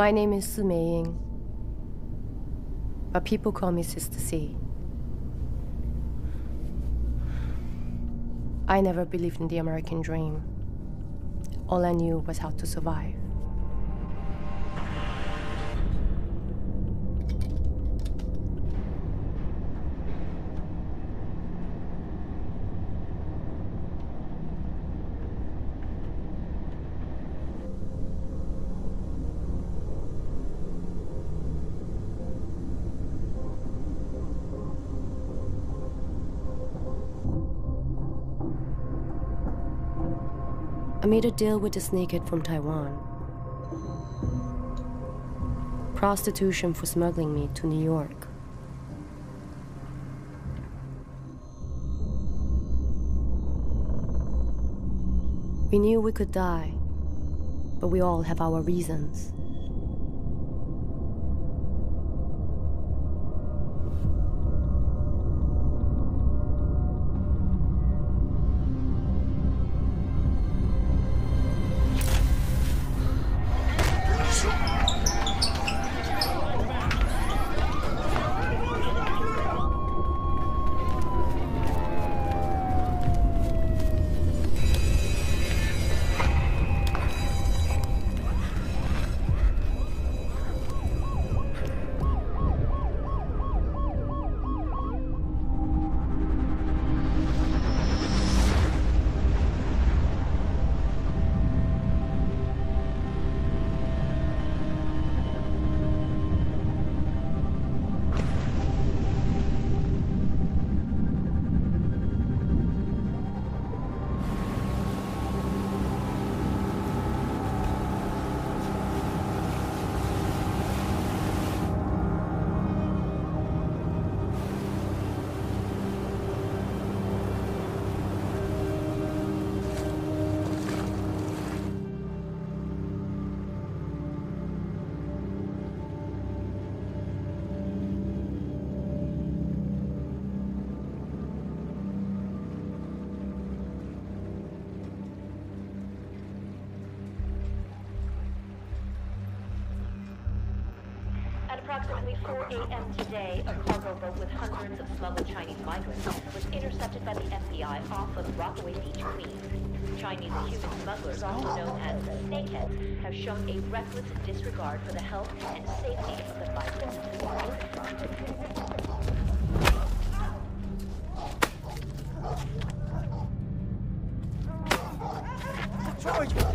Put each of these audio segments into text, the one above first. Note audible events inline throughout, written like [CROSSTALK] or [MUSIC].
My name is Su Meiying, but people call me Sister Tse. I never believed in the American dream. All I knew was how to survive. Made a deal with the snakehead from Taiwan. Prostitution for smuggling me to New York. We knew we could die, but we all have our reasons. Approximately 4 a.m. today, a cargo boat with hundreds of smuggled Chinese migrants was intercepted by the FBI off of Rockaway Beach, Queens. Chinese human smugglers, also known as the snakeheads, have shown a reckless disregard for the health and safety of the migrants.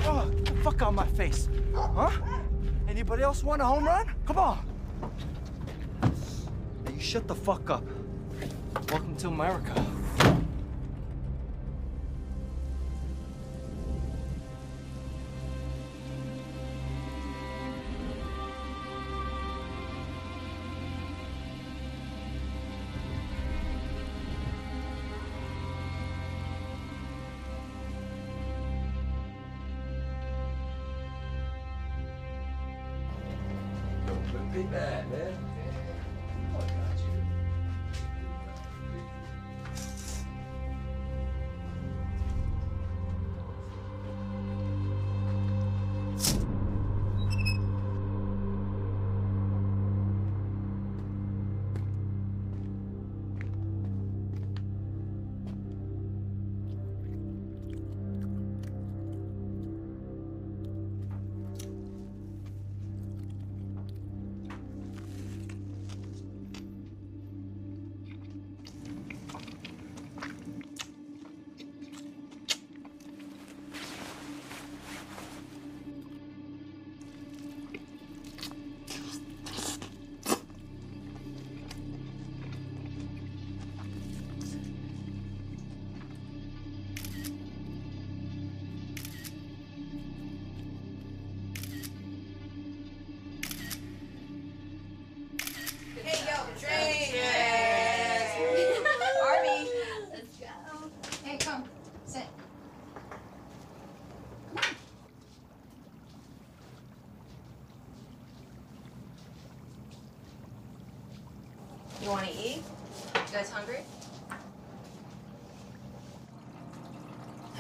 Oh, fuck of my face. Huh? Anybody else want a home run? Come on. Shut the fuck up. Welcome to America.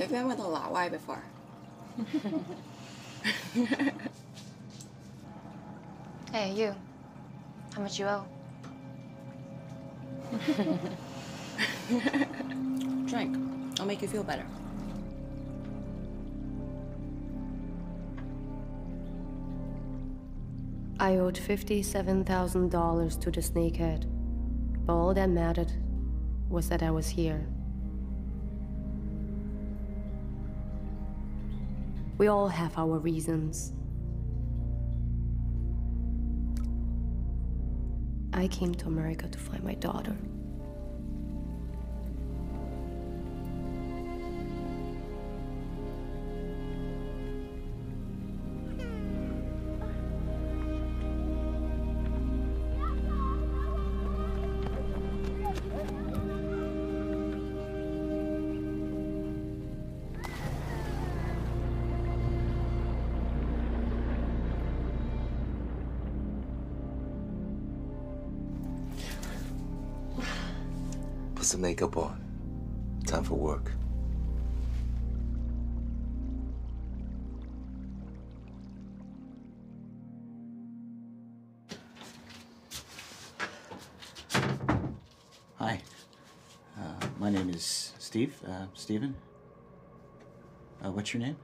Have been with a lot Why before? [LAUGHS] Hey, you. How much you owe? [LAUGHS] Drink. I'll make you feel better. I owed $57,000 to the snakehead. But all that mattered was that I was here. We all have our reasons. I came to America to find my daughter. Put some makeup on. Time for work. Hi. Uh, my name is Steve. Uh, Steven. Uh, what's your name?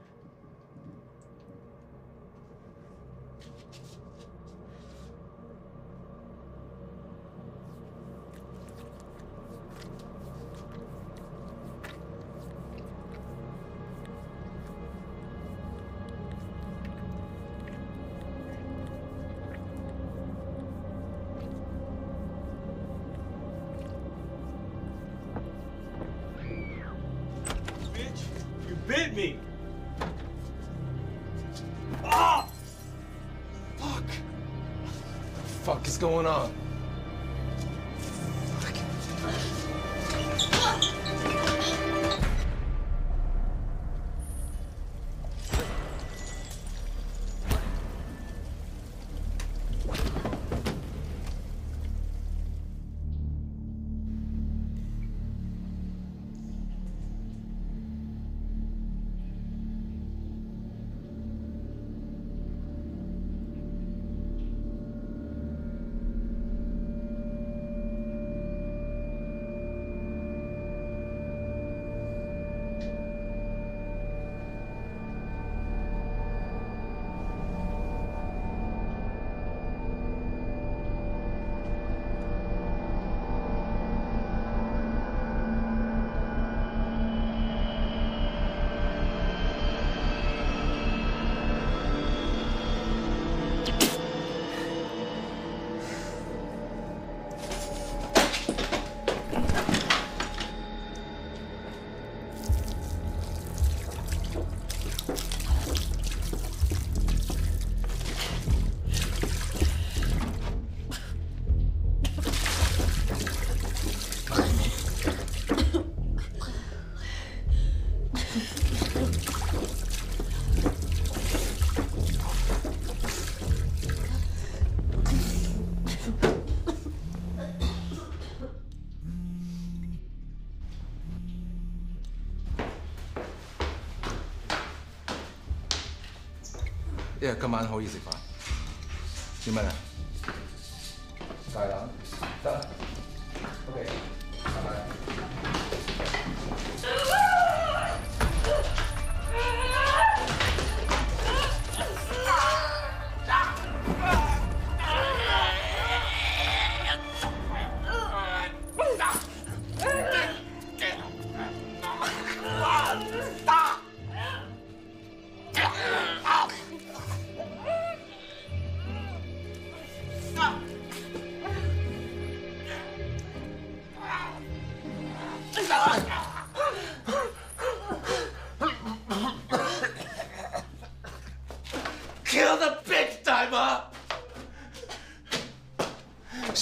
因為今晚可以食飯，點啊？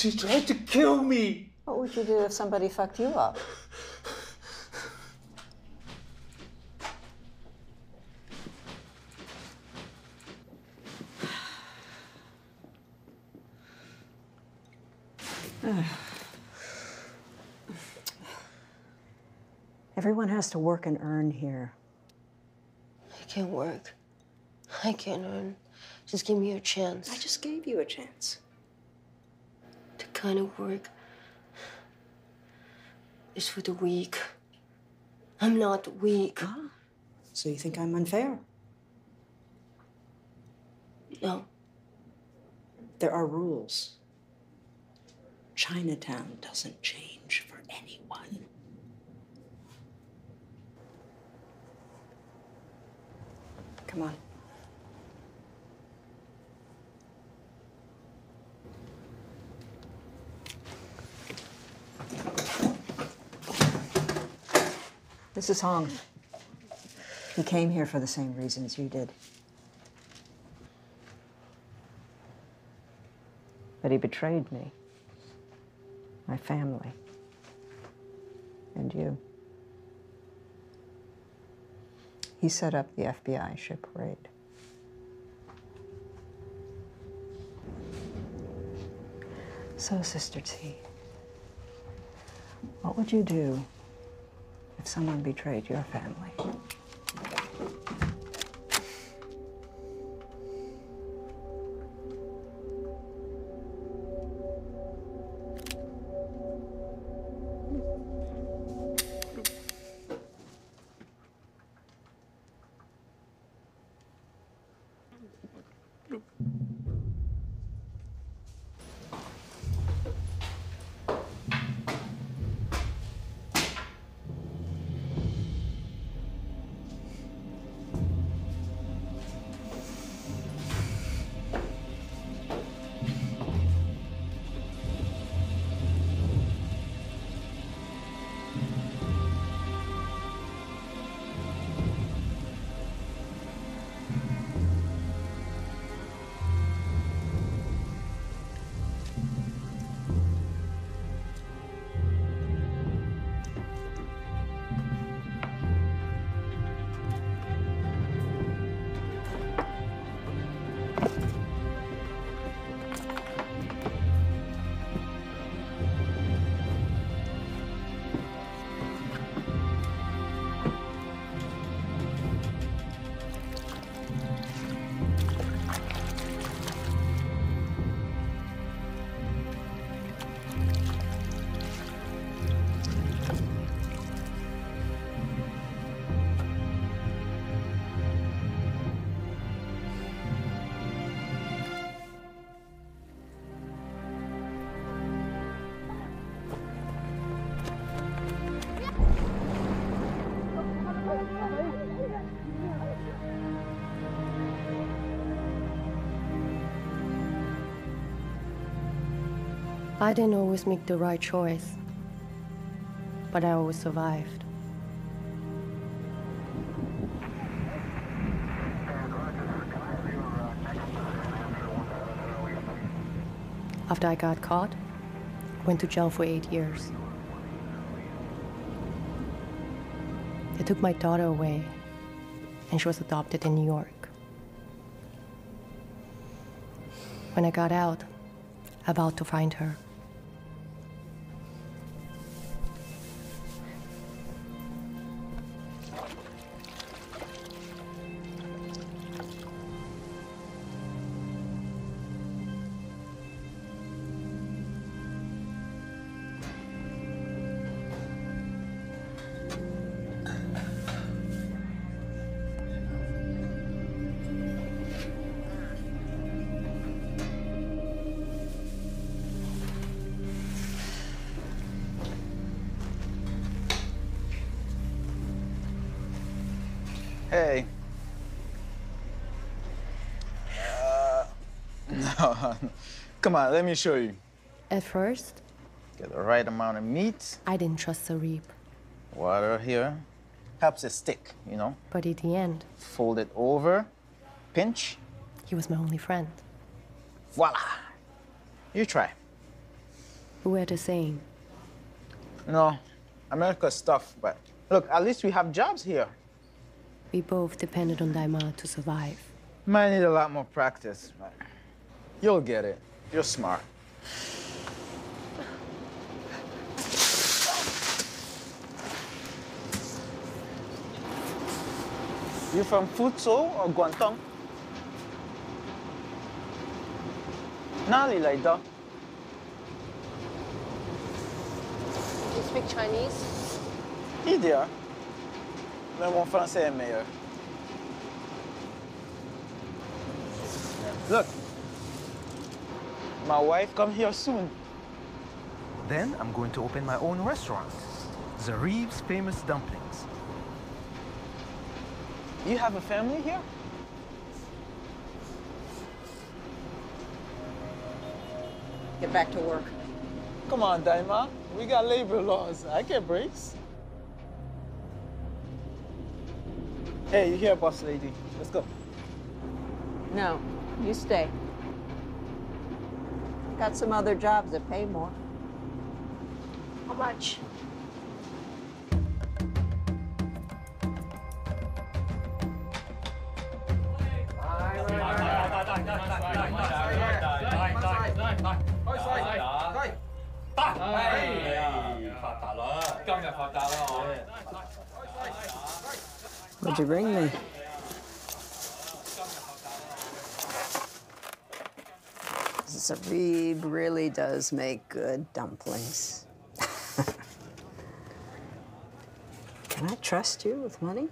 She tried to kill me. What would you do if somebody fucked you up? [SIGHS] Everyone has to work and earn here. I can't work. I can't earn. Just give me a chance. I just gave you a chance. Kind of work is for the weak. I'm not weak. Ah, so you think I'm unfair? No. There are rules. Chinatown doesn't change for anyone. Come on. This is Hong. He came here for the same reasons you did. But he betrayed me, my family, and you. He set up the FBI ship raid. So, Sister Tse, what would you do if someone betrayed your family? I didn't always make the right choice, but I always survived. After I got caught, went to jail for eight years. They took my daughter away, and she was adopted in New York. When I got out, I vowed to find her. Hey. Uh, [LAUGHS] no, [LAUGHS] come on, let me show you. At first, Get the right amount of meat, I didn't trust Sarip, water here. Helps it stick, you know. but at the end, Fold it over, pinch, he was my only friend. voila. You try. We were the same. No, America's tough, but look, at least we have jobs here. We both depended on Dai Mah to survive. Might need a lot more practice, but you'll get it. You're smart. You from Fuzhou or Guangdong? Nali like that. You speak Chinese? India. Mais mon français est meilleur. Look. My wife come here soon. Then I'm going to open my own restaurant. the Reeves Famous Dumplings. You have a family here? Get back to work. Come on, Dai Mah. We got labor laws. I get breaks. Hey, you here, boss lady? Let's go. No, you stay. Got some other jobs that pay more. How much? What'd you bring me? Zarib really does make good dumplings. [LAUGHS] Can I trust you with money?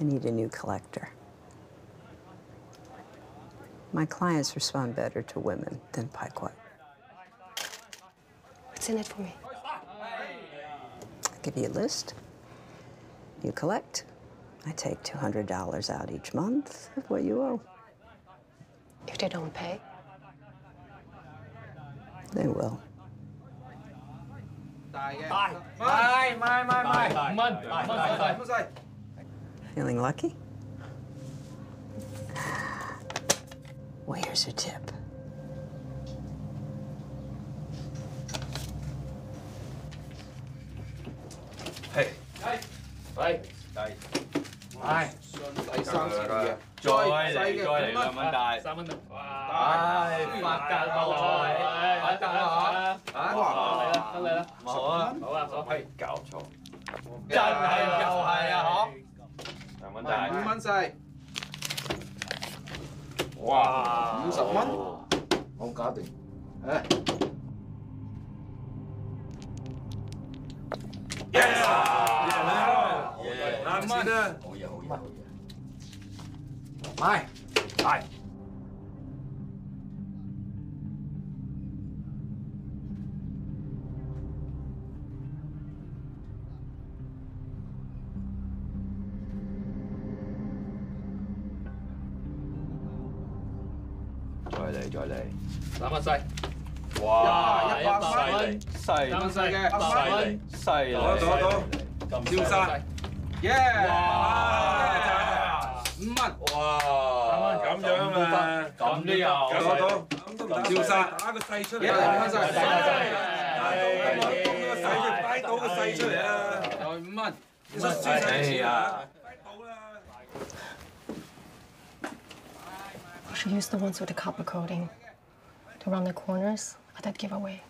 I need a new collector. My clients respond better to women than Pikewet. What's in it for me? I'll give you a list. You collect, I take $200 out each month of what you owe. If they don't pay? They will. Bye. Bye, Feeling lucky? Well, here's your tip. 係係係第三次嘅，再嚟再嚟五蚊兩蚊大三蚊唉發達咯發達啦嚇嚇哇得嚟啦，好啊好啊好，係搞錯，真係又係啊兩蚊大，嗬，五蚊細，哇五十蚊，我搞掂。誒。攬住啦！好嘢，好嘢，好嘢！买，买，再嚟，再嚟，三住西。哇！一百蚊，犀利，咁犀嘅，一百蚊，犀利，到得到，燒曬。 예. 와. 5만. 와. 감사합니다. 감사합니다. 감사합니다. 감사합니다. 감사합니다. 예, 감사합니다. 빨리 떠오르 사이즈. 야, 임만. 그래서 사이즈야. We should use the ones with the copper coating to run the corners at that giveaway.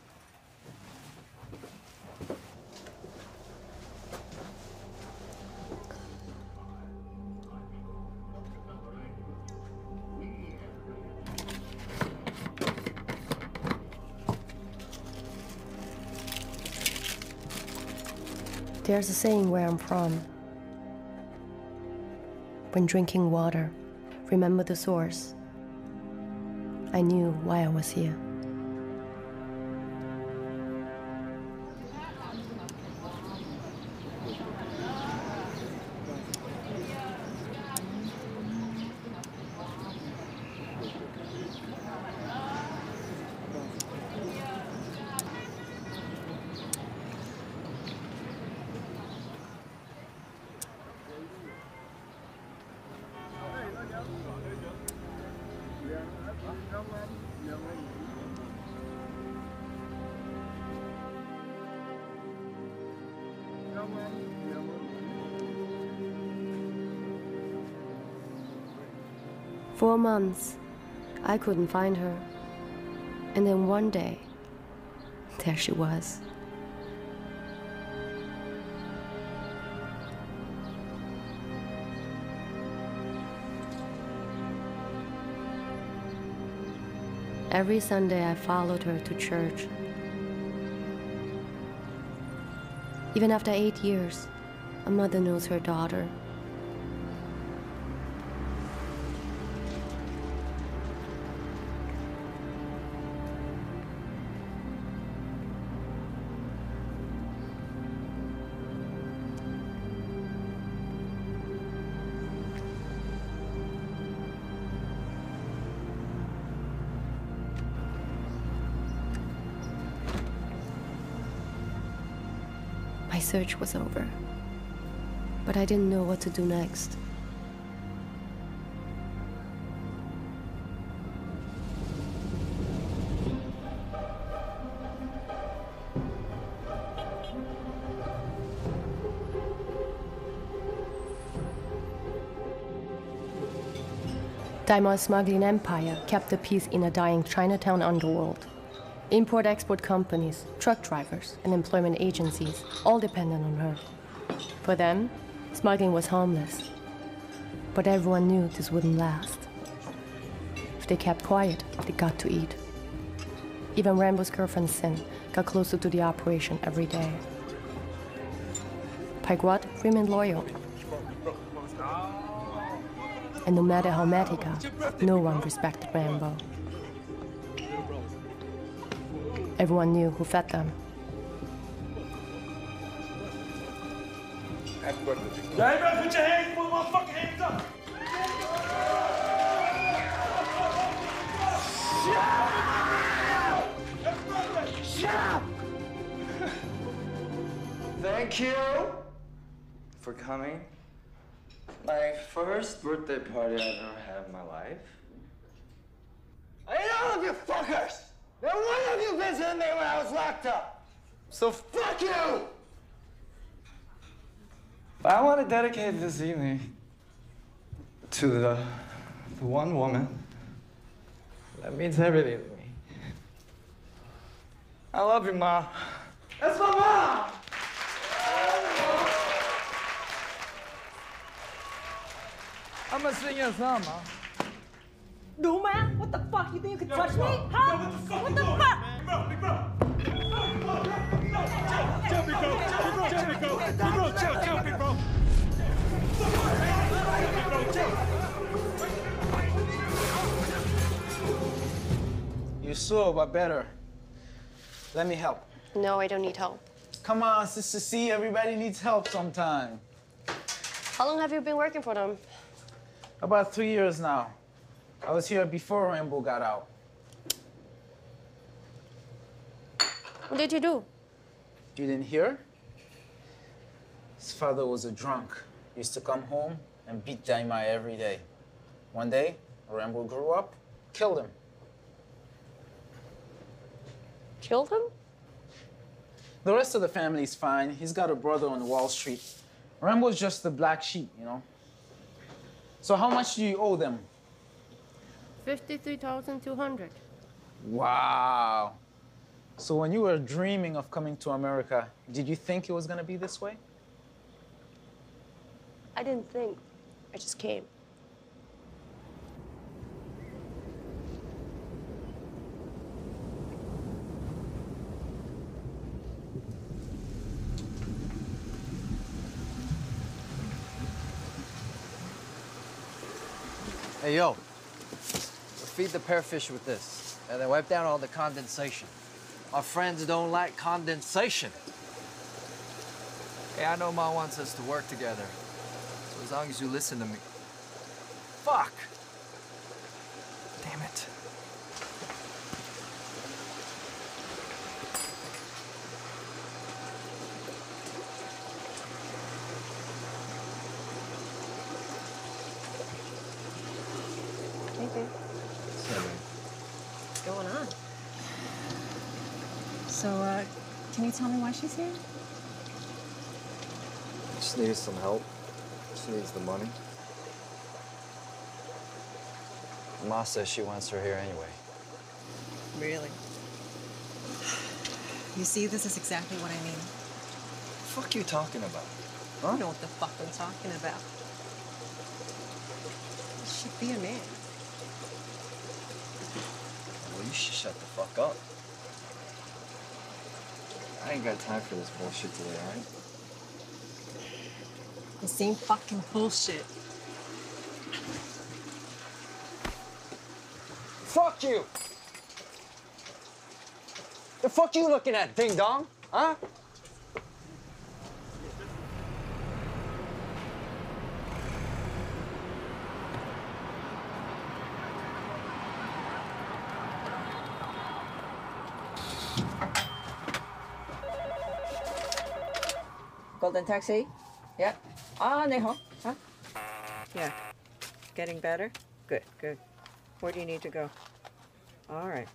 There's a saying where I'm from. When drinking water, remember the source. I knew why I was here. Four months, I couldn't find her. And then one day, there she was. Every Sunday, I followed her to church. Even after eight years, a mother knows her daughter. Search was over, but I didn't know what to do next. Diamond smuggling empire kept the peace in a dying Chinatown underworld. Import export companies, truck drivers, and employment agencies all depended on her. For them, smuggling was harmless. But everyone knew this wouldn't last. If they kept quiet, they got to eat. Even Rambo's girlfriend Sin got closer to the operation every day. Paiguat remained loyal. And no matter how mad he got, no one respected Rambo. Everyone knew who fed them. Yo, everyone put your hands, put my fucking hands. Up! Thank you for coming. My first birthday party I've ever had in my life. I ain't all of you fuckers! Not one of you visited when I was locked up! So fuck you! But I want to dedicate this evening to the, the one woman that means everything to me. I love you, Ma. That's my mom! I'm gonna sing you a song, Ma. No, man. What the fuck? You think you can touch me? Huh? what the fuck? You slow, but better. Let me help. No, I don't need help. Come on, Sister Tse, everybody needs help sometime. How long have you been working for them? About three years now. I was here before Rambo got out. What did you do? You didn't hear? His father was a drunk. He used to come home and beat Daimai every day. One day, Rambo grew up, killed him. Killed him? The rest of the family's fine. He's got a brother on Wall Street. Rambo's just the black sheep, you know? So how much do you owe them? 53,200. Wow. So when you were dreaming of coming to America, did you think it was gonna be this way? I didn't think. I just came. Hey, yo. Feed the parrotfish with this, and then wipe down all the condensation. Our friends don't like condensation. Hey, I know Ma wants us to work together. So as long as you listen to me. Fuck! Damn it. Maybe. What's going on? So, uh, can you tell me why she's here? Just needs some help. She needs the money. Ma says she wants her here anyway. Really? You see, this is exactly what I mean. The fuck you talking about? You know what the fuck I'm talking about. You should be a man. Well, you should shut the fuck up. I ain't got time for this bullshit today, alright? The same fucking bullshit. Fuck you! The fuck you looking at, ding dong? Huh? Golden taxi? Yeah. Ah, neho. Huh? Yeah. Getting better? Good, good. Where do you need to go? All right.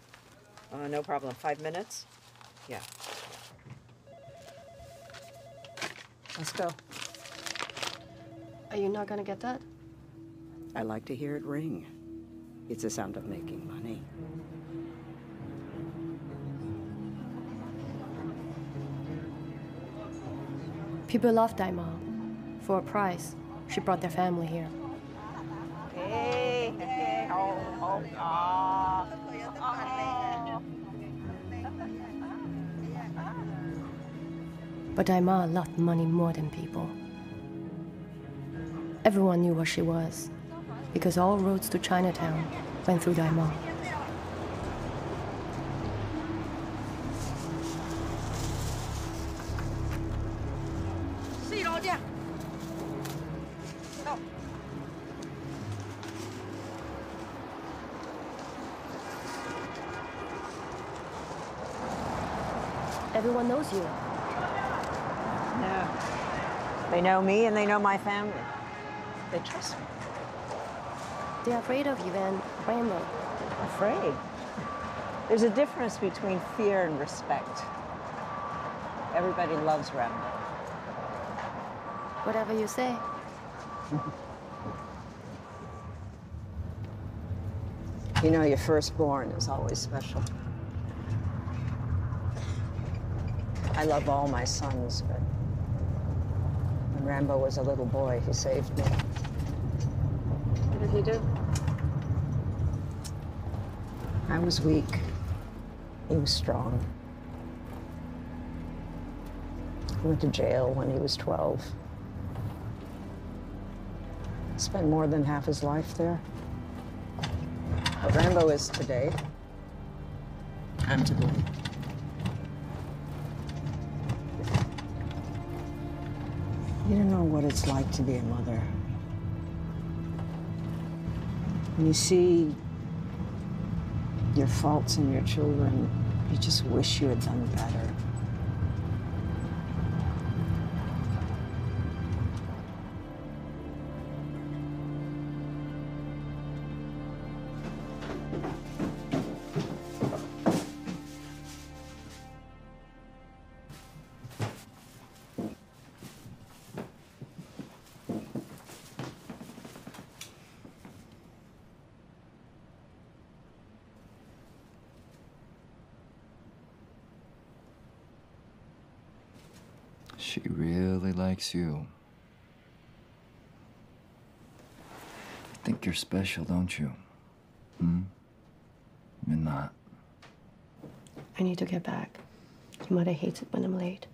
Uh, no problem. Five minutes? Yeah. Let's go. Are you not gonna get that? I like to hear it ring. It's the sound of making money. People love Dai Mah. For a price, she brought their family here. But Dai Mah loved money more than people. Everyone knew what she was, because all roads to Chinatown went through Dai Mah. Knows you. No. They know me and they know my family. They trust me. They're afraid of you and Rambo. Afraid? There's a difference between fear and respect. Everybody loves Rambo. Whatever you say. You know, your firstborn is always special. I love all my sons, but when Rambo was a little boy, he saved me. What did he do? I was weak. He was strong. He went to jail when he was 12. Spent more than half his life there. What Rambo is today, I'm to blame. What it's like to be a mother. When you see your faults in your children, you just wish you had done better. Likes you. You think you're special, don't you? Hmm? You're not. I need to get back. Your mother hates it when I'm late.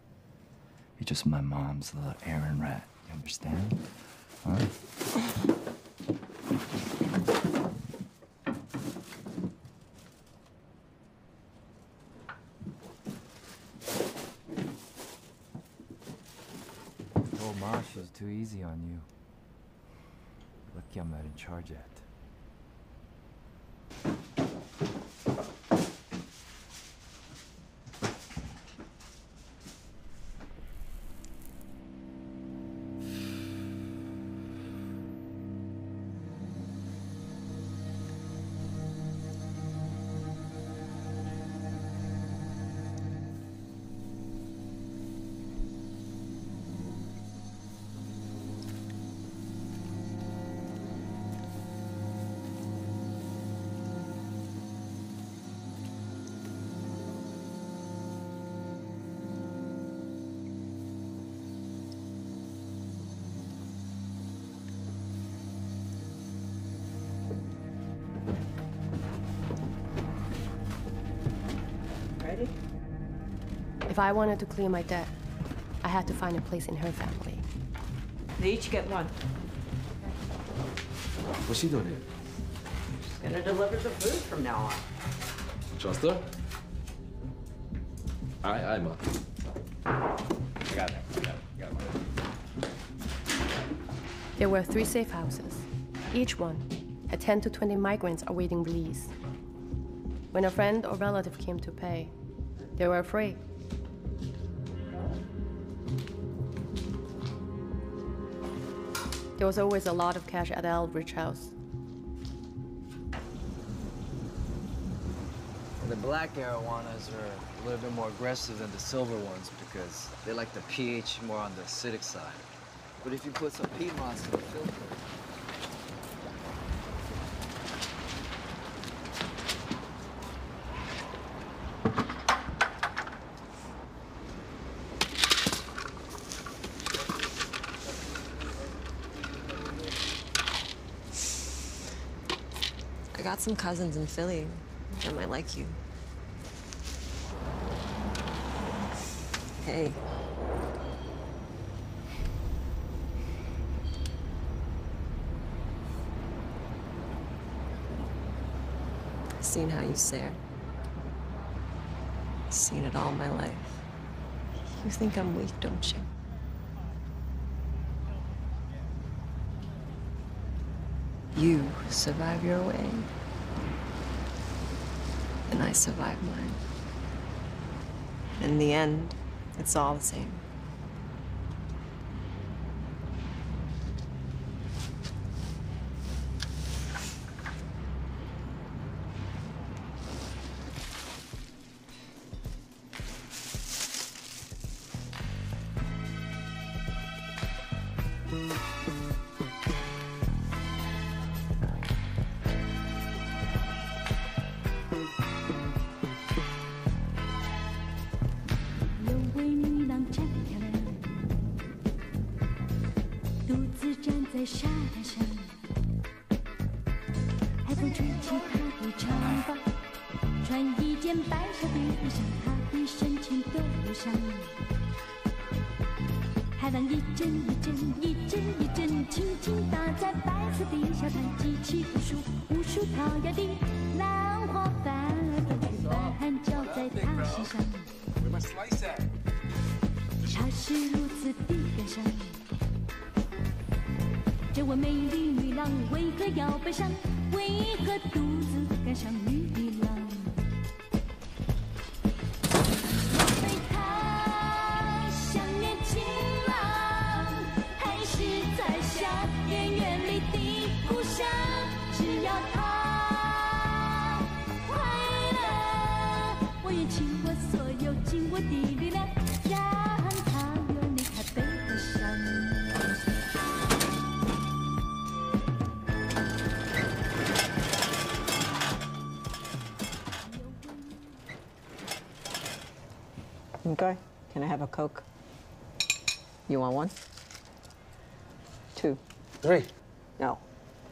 You're just my mom's little errand rat. You understand? Huh? Oh, Marsha's too easy on you. Lucky I'm not in charge yet. If I wanted to clear my debt, I had to find a place in her family. They each get one. What's she doing here? She's Gonna deliver the food from now on. Trust her? Aye, aye, ma. I got it. I got it. I got it. There were three safe houses. Each one had 10 to 20 migrants awaiting release. When a friend or relative came to pay, they were afraid. There was always a lot of cash at the Eldridge house. The black arowanas are a little bit more aggressive than the silver ones because they like the pH more on the acidic side. But if you put some peat moss in the filter, some cousins in Philly that might like you. Hey. Seen how you stare. Seen it all my life. You think I'm weak, don't you? You survive your way, and I survived mine. In the end, it's all the same. You want one? Two. Three. No.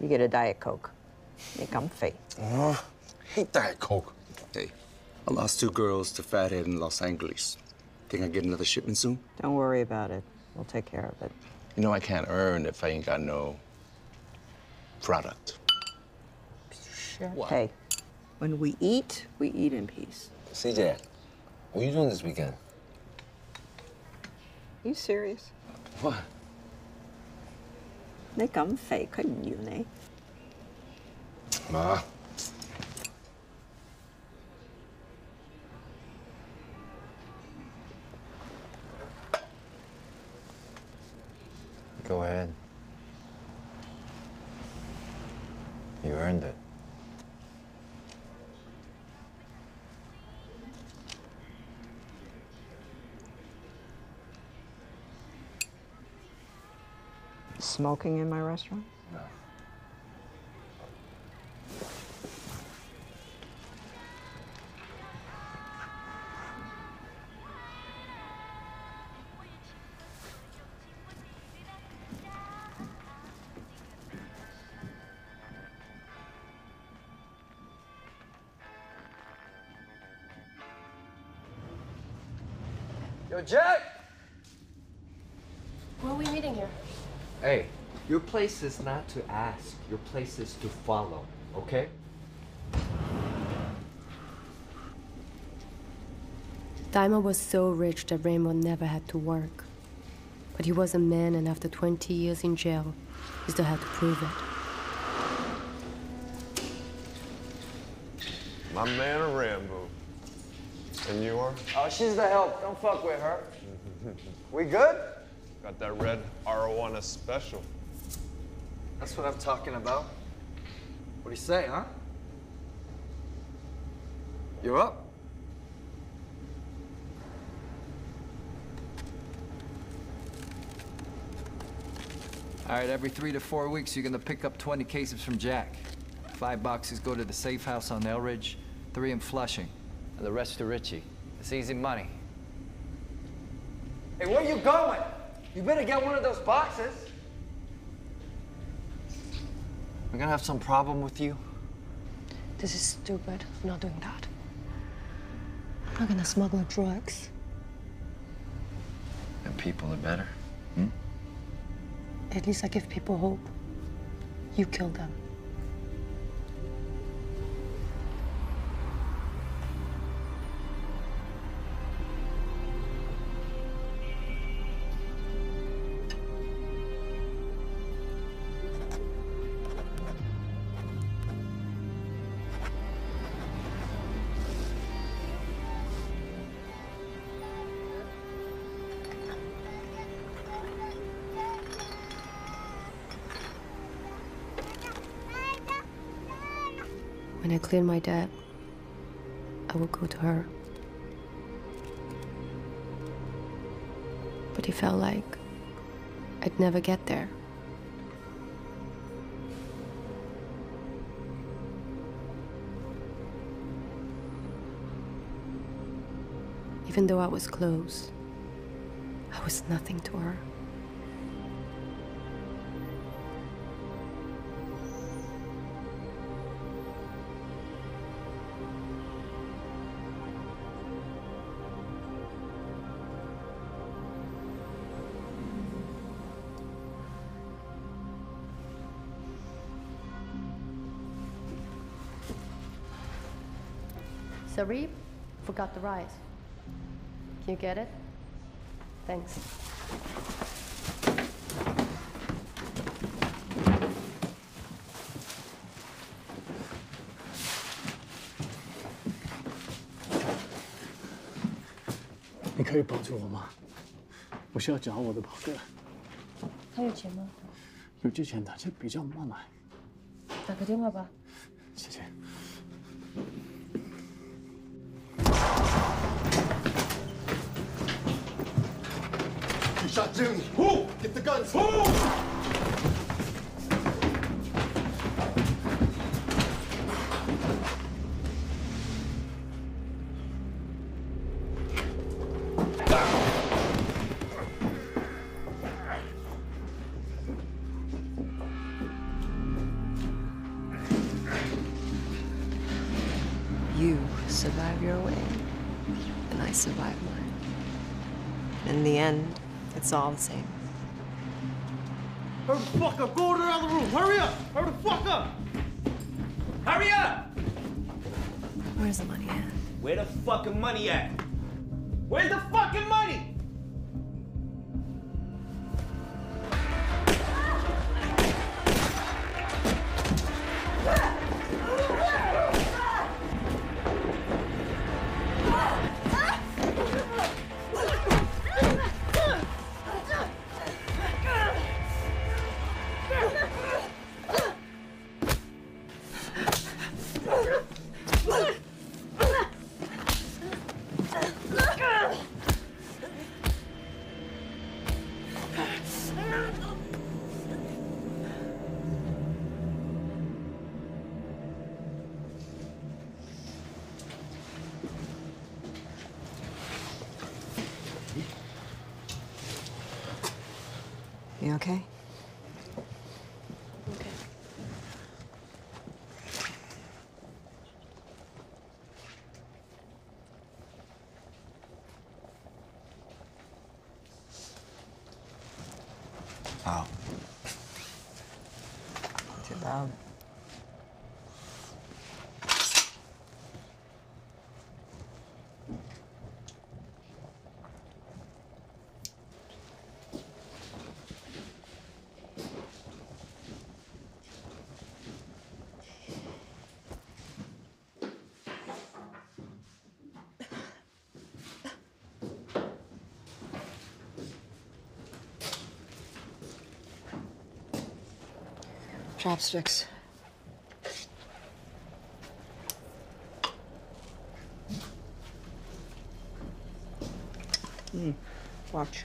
You get a Diet Coke. Make them fake. Oh, hate Diet Coke. Hey, I lost two girls to Fathead in Los Angeles. Think I get another shipment soon? Don't worry about it. We'll take care of it. You know I can't earn if I ain't got no product. Hey, when we eat, we eat in peace. CJ, what are you doing this weekend? Are you serious? What? They come fake, couldn't you, Nate? Ma. Go ahead. You earned it. Smoking in my restaurant? No. Yo, Jack! Hey, your place is not to ask. Your place is to follow, okay? Daimon was so rich that Rambo never had to work. But he was a man, and after 20 years in jail, he still had to prove it. My man Rambo. And you are? Oh, she's the help. Don't fuck with her. [LAUGHS] We good? Got that red arowana special. That's what I'm talking about. What do you say, huh? You're up? All right, every three to four weeks, you're gonna pick up 20 cases from Jack. Five boxes go to the safe house on Eldridge, three in Flushing, and the rest to Richie. It's easy money. Hey, where you going? You better get one of those boxes. We're gonna have some problem with you? This is stupid. I'm not doing that. I'm not gonna smuggle drugs. And people are better. Hmm? At least I give people hope. You killed them. Cleared my debt, I would go to her. But it felt like I'd never get there. Even though I was close, I was nothing to her. Sarib forgot the rice. Can you get it? Thanks. “你可以保住我吗？我需要找我的跑哥，他有钱吗？有之前的，这比较慢来，打个电话吧。Guns. Who? You survive your way, and I survive mine. In the end, it's all the same. Hurry the fuck up. Go to the other room. Hurry up. Hurry the fuck up. Hurry up. Where's the money at? Where the fucking money at? Chopsticks. Hmm. Watch.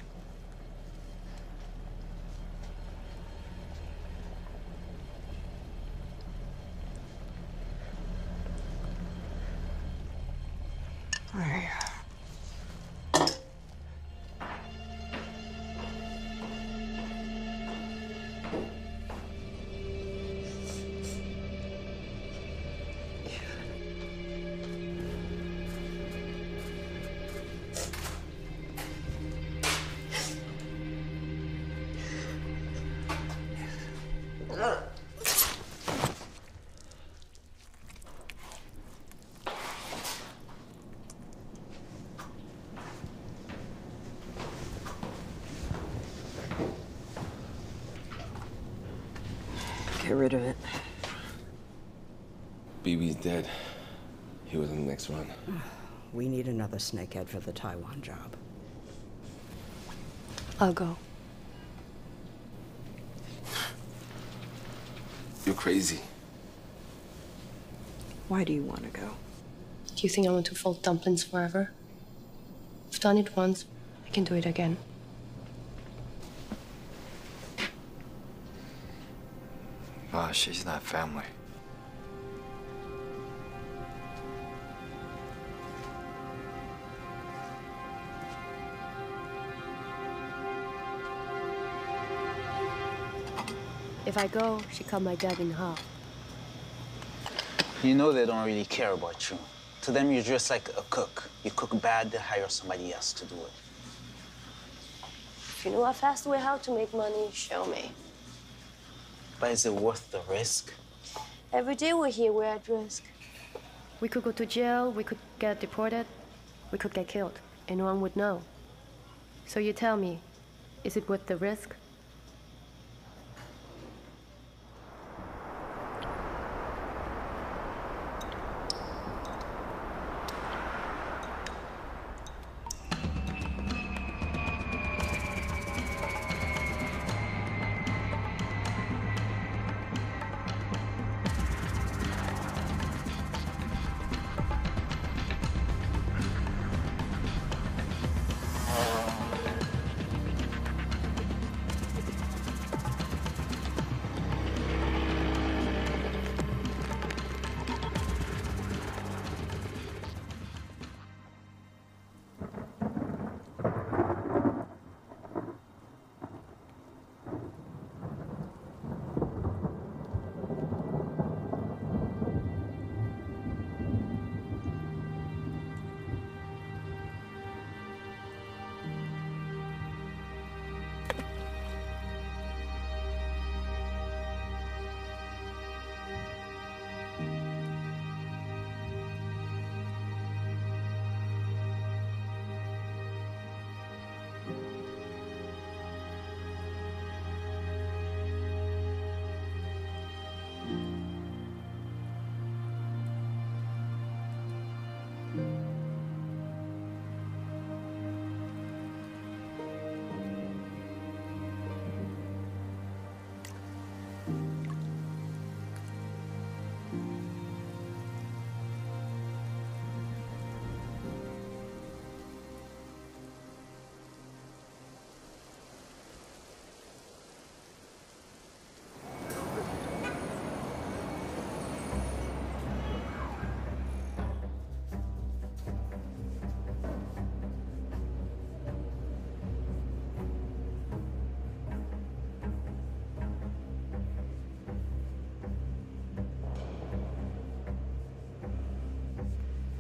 Get rid of it. BB's dead. He was in the next run. [SIGHS] We need another snakehead for the Taiwan job. I'll go. [SIGHS] You're crazy. Why do you want to go? Do you think I want to fold dumplings forever? I've done it once. I can do it again. Ah, she's not family. If I go, she cut my dad in half. You know they don't really care about you. To them, you're just like a cook. You cook bad, they hire somebody else to do it. If you know a fast way how to make money, show me. But is it worth the risk? Every day we're here, we're at risk. We could go to jail, we could get deported, we could get killed, and no one would know. So you tell me, is it worth the risk?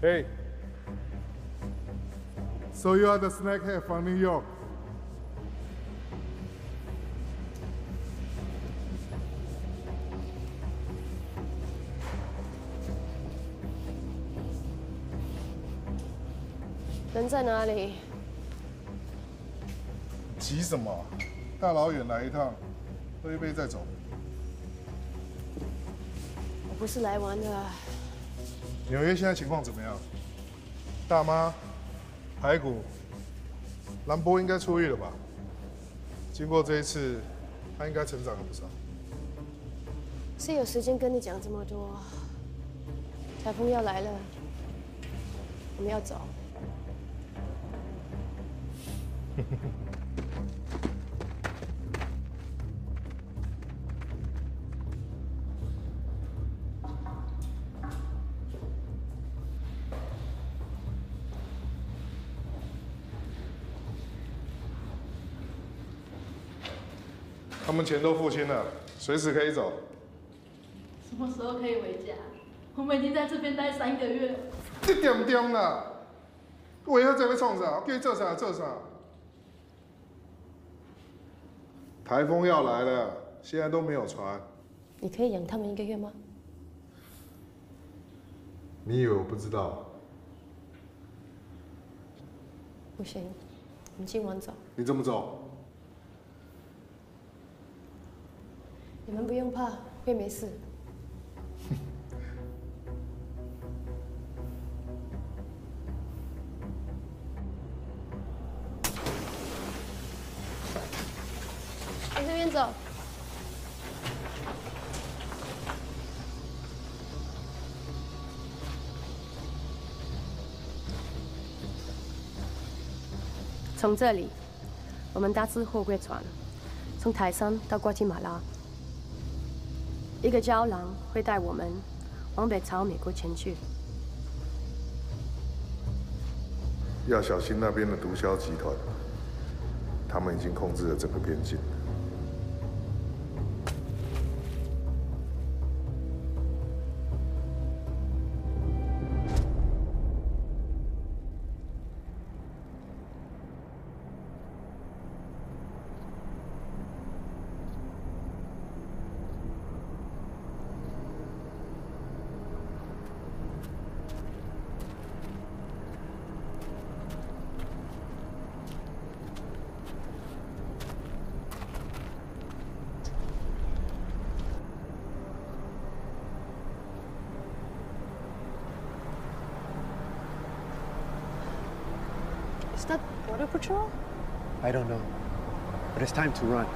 Hey，so you are the snakehead funny yoke？人在哪里？急什么？大老远来一趟，喝一杯再走。我不是来玩的。纽约现在情况怎么样？大妈，排骨，兰波应该出狱了吧？经过这一次，他应该成长了不少。谁有时间跟你讲这么多？台风要来了，我们要走。们钱都付清了，随时可以走。什么时候可以回家？我们已经在这边待三个月了。一点点啦，我要在那创啥？我叫你做啥做啥。台风要来了，现在都没有船。你可以养他们一个月吗？你以为我不知道？不行，我们今晚走。你怎么走？你们不用怕，会没事。往这边走。从这里，我们搭次货柜船，从台山到瓜地马拉。一个胶囊会带我们往北朝美国前去。要小心那边的毒枭集团，他们已经控制了整个边境。Don't know. But it's time to run.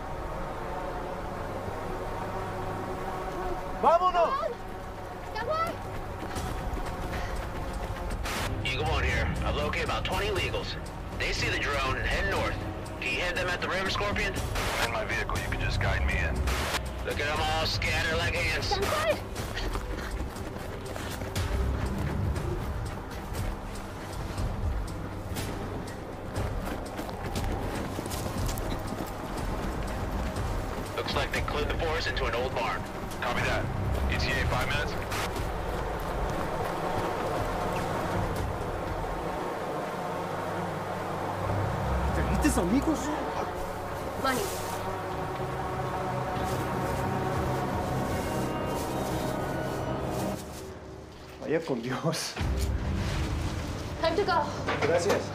Con Dios. Time to go. Gracias.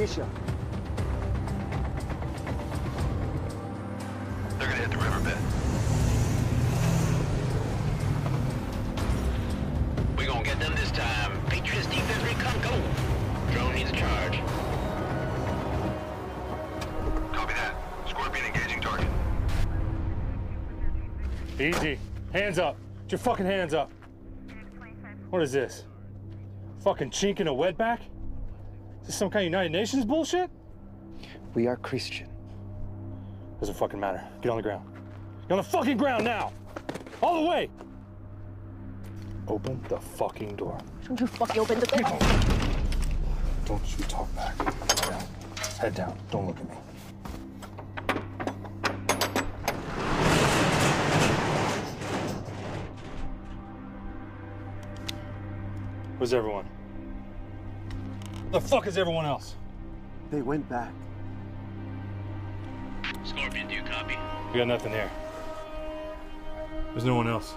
It's militia. They're gonna hit the riverbed. We gonna get them this time. Patriots defense recon, go! Drone needs a charge. Copy that. Scorpion engaging target. Easy. Hands up. Get your fucking hands up. What is this? Fucking chink in a wetback? Is this some kind of United Nations bullshit? We are Christian. Doesn't fucking matter. Get on the ground. Get on the fucking ground now! All the way! Open the fucking door. Don't you fucking open the door. Oh. Don't you talk back. Head down. Head down. Don't look at me. Where's everyone? The fuck is everyone else? They went back. Scorpion, do you copy? We got nothing here. There's no one else.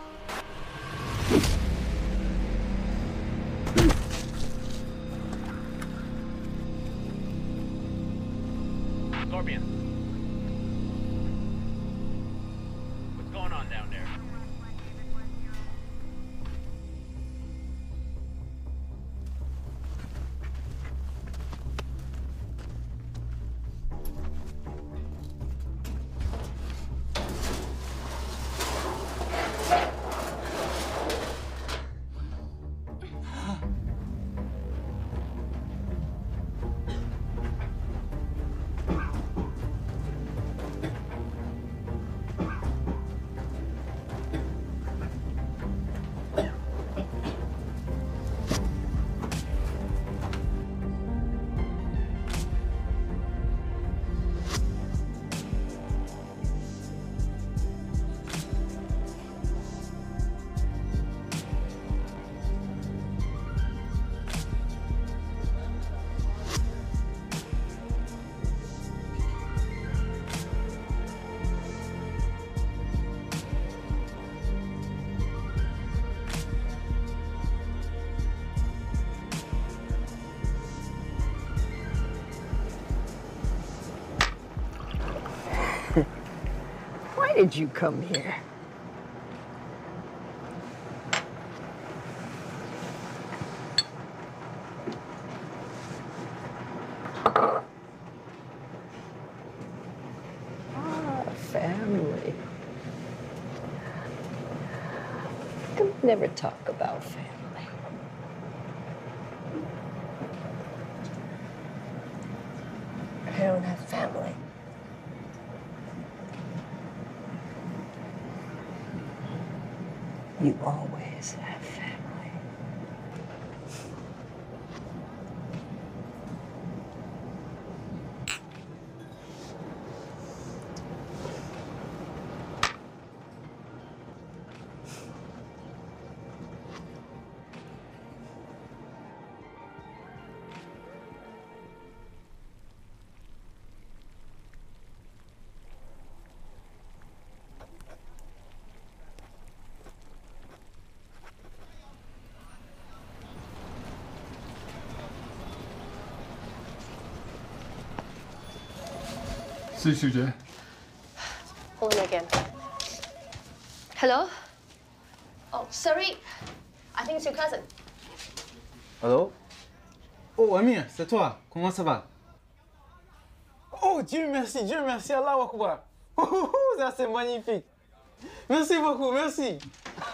Did you come here? C 小姐，Hold again. Hello? Oh, sorry. I think it's your cousin. Allô Oh, Amir, c'est toi. Comment ça va? Oh, Dieu merci, Dieu merci, Allah Akbar. [LAUGHS] Oh, ça c'est magnifique. Merci beaucoup, merci.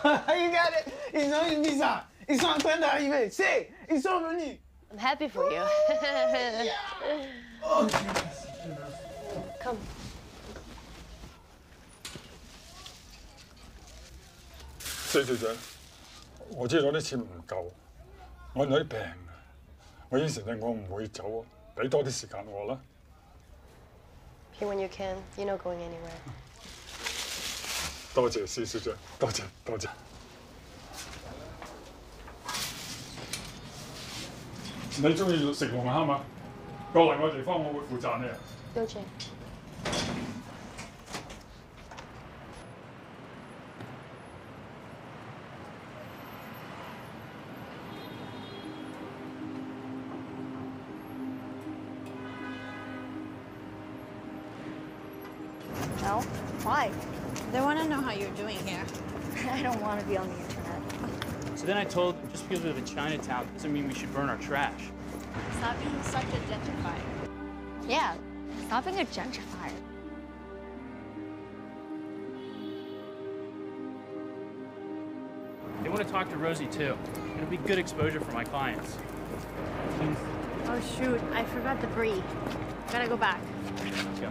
you got it. Ils ont une visa. Ils sont en train d'arriver. C'est, ils sont venus. I'm happy for you. Oh, [LAUGHS] Come. C 小姐，我知道啲錢唔夠，我女病啊，我應承你我唔會走啊，俾多啲時間我啦。Here when you can. You're not going anywhere. 多謝施小姐，多謝多謝。你中意食龍蝦嘛？過嚟我地方，我會負責你啊。Doje. No? Want to be on the internet. So then I told them just because we live in Chinatown doesn't mean we should burn our trash. Stop being such a gentrifier. Yeah, stop being a gentrifier. They want to talk to Rosie too. It'll be good exposure for my clients. Oh shoot, I forgot the brie. Gotta go back. Let's go.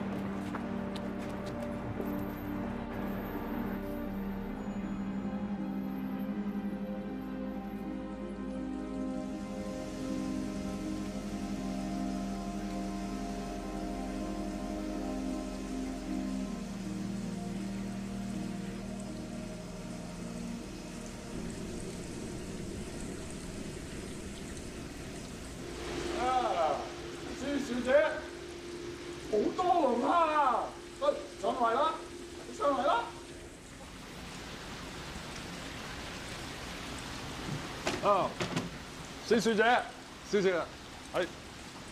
施小姐，小姐啊，喺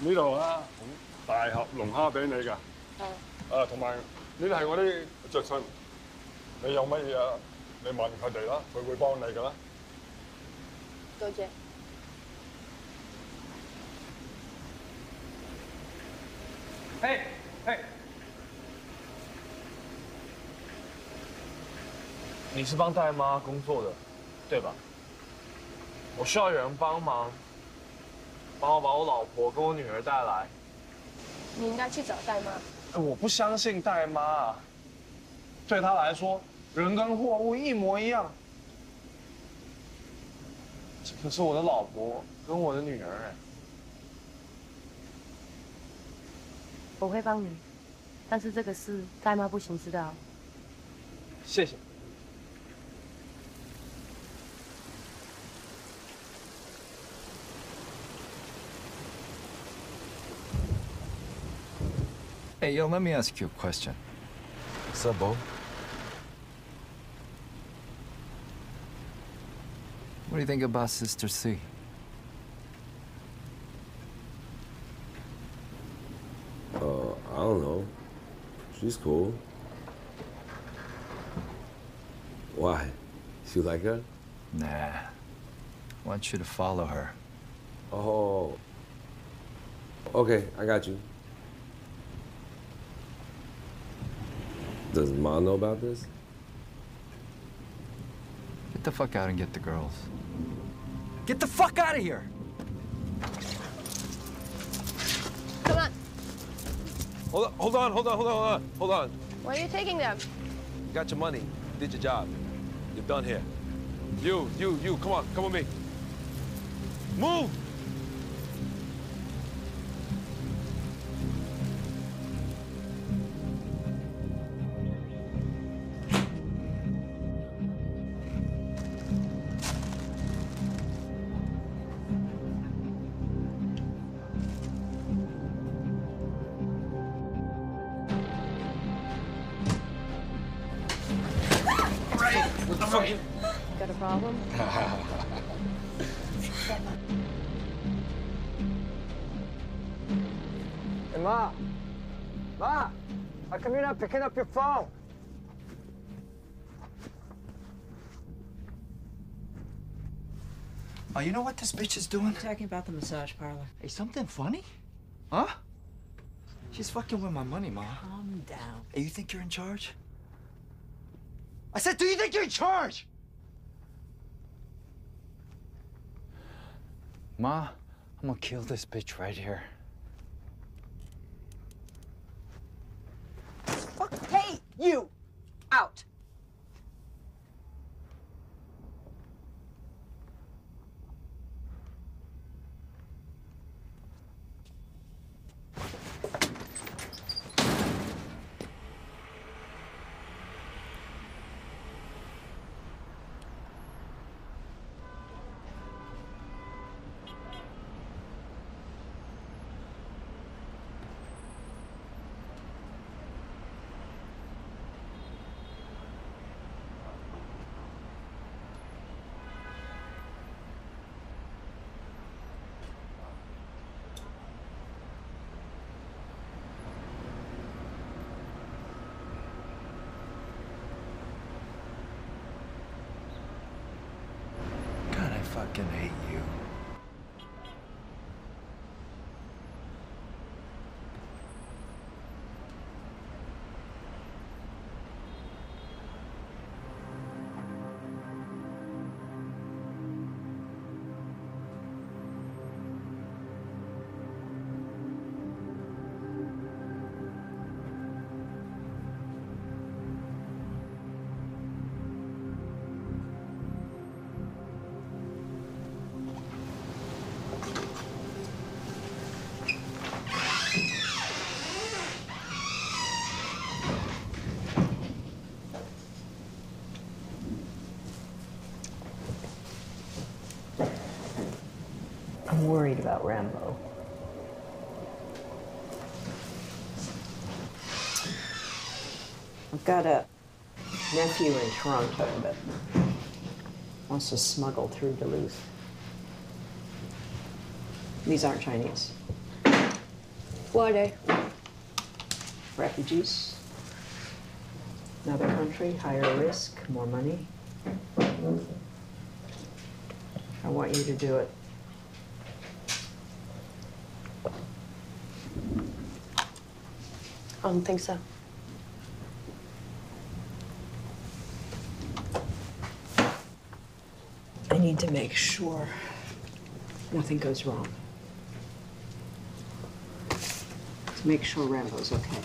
呢度啊，大盒龍蝦俾你㗎。啊，同埋呢啲係我啲着信，你有乜嘢啊？你問佢哋啦，佢會幫你㗎啦。多謝。嘿，嘿，你是帮大妈工作的，对吧？我需要有人帮忙，帮我把我老婆跟我女儿带来。你应该去找戴妈。哎我不相信戴妈啊，对她来说，人跟货物一模一样。这可是我的老婆跟我的女儿哎。我会帮你，但是这个事戴妈不行知道。谢谢。Hey, yo, let me ask you a question. What's up, Bo? What do you think about Sister Tse? Uh, I don't know. She's cool. Why? You like her? Nah. I want you to follow her. Oh. Okay, I got you. Does Ma know about this? Get the fuck out and get the girls. Get the fuck out of here! Come on. Hold on, hold on, hold on, hold on, hold on, hold on. Where are you taking them? You got your money. You did your job. You're done here. You, you, you, come on, come with me. Move! Not picking up your phone? Oh, you know what this bitch is doing? Talking about the massage parlor. Hey, something funny? Huh? She's fucking with my money, Ma. Calm down. Hey, you think you're in charge? I said, do you think you're in charge? Ma, I'm gonna kill this bitch right here. Fuck, hey, you! Out. God, I fucking hate I'm worried about Rambo. I've got a nephew in Toronto that wants to smuggle through Duluth. These aren't Chinese. Why are they? Refugees. Another country, higher risk, more money. I want you to do it. I don't think so. I need to make sure nothing goes wrong. To make sure Rambo's okay.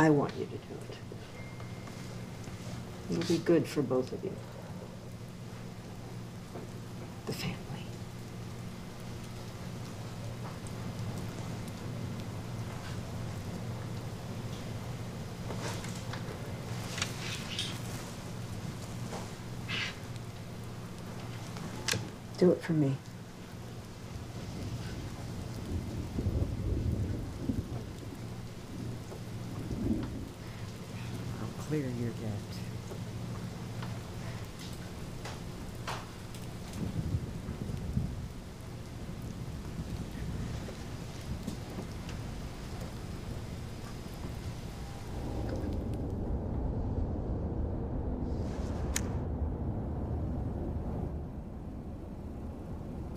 I want you to do it. It'll be good for both of you. The family. Do it for me. I'll clear your debt.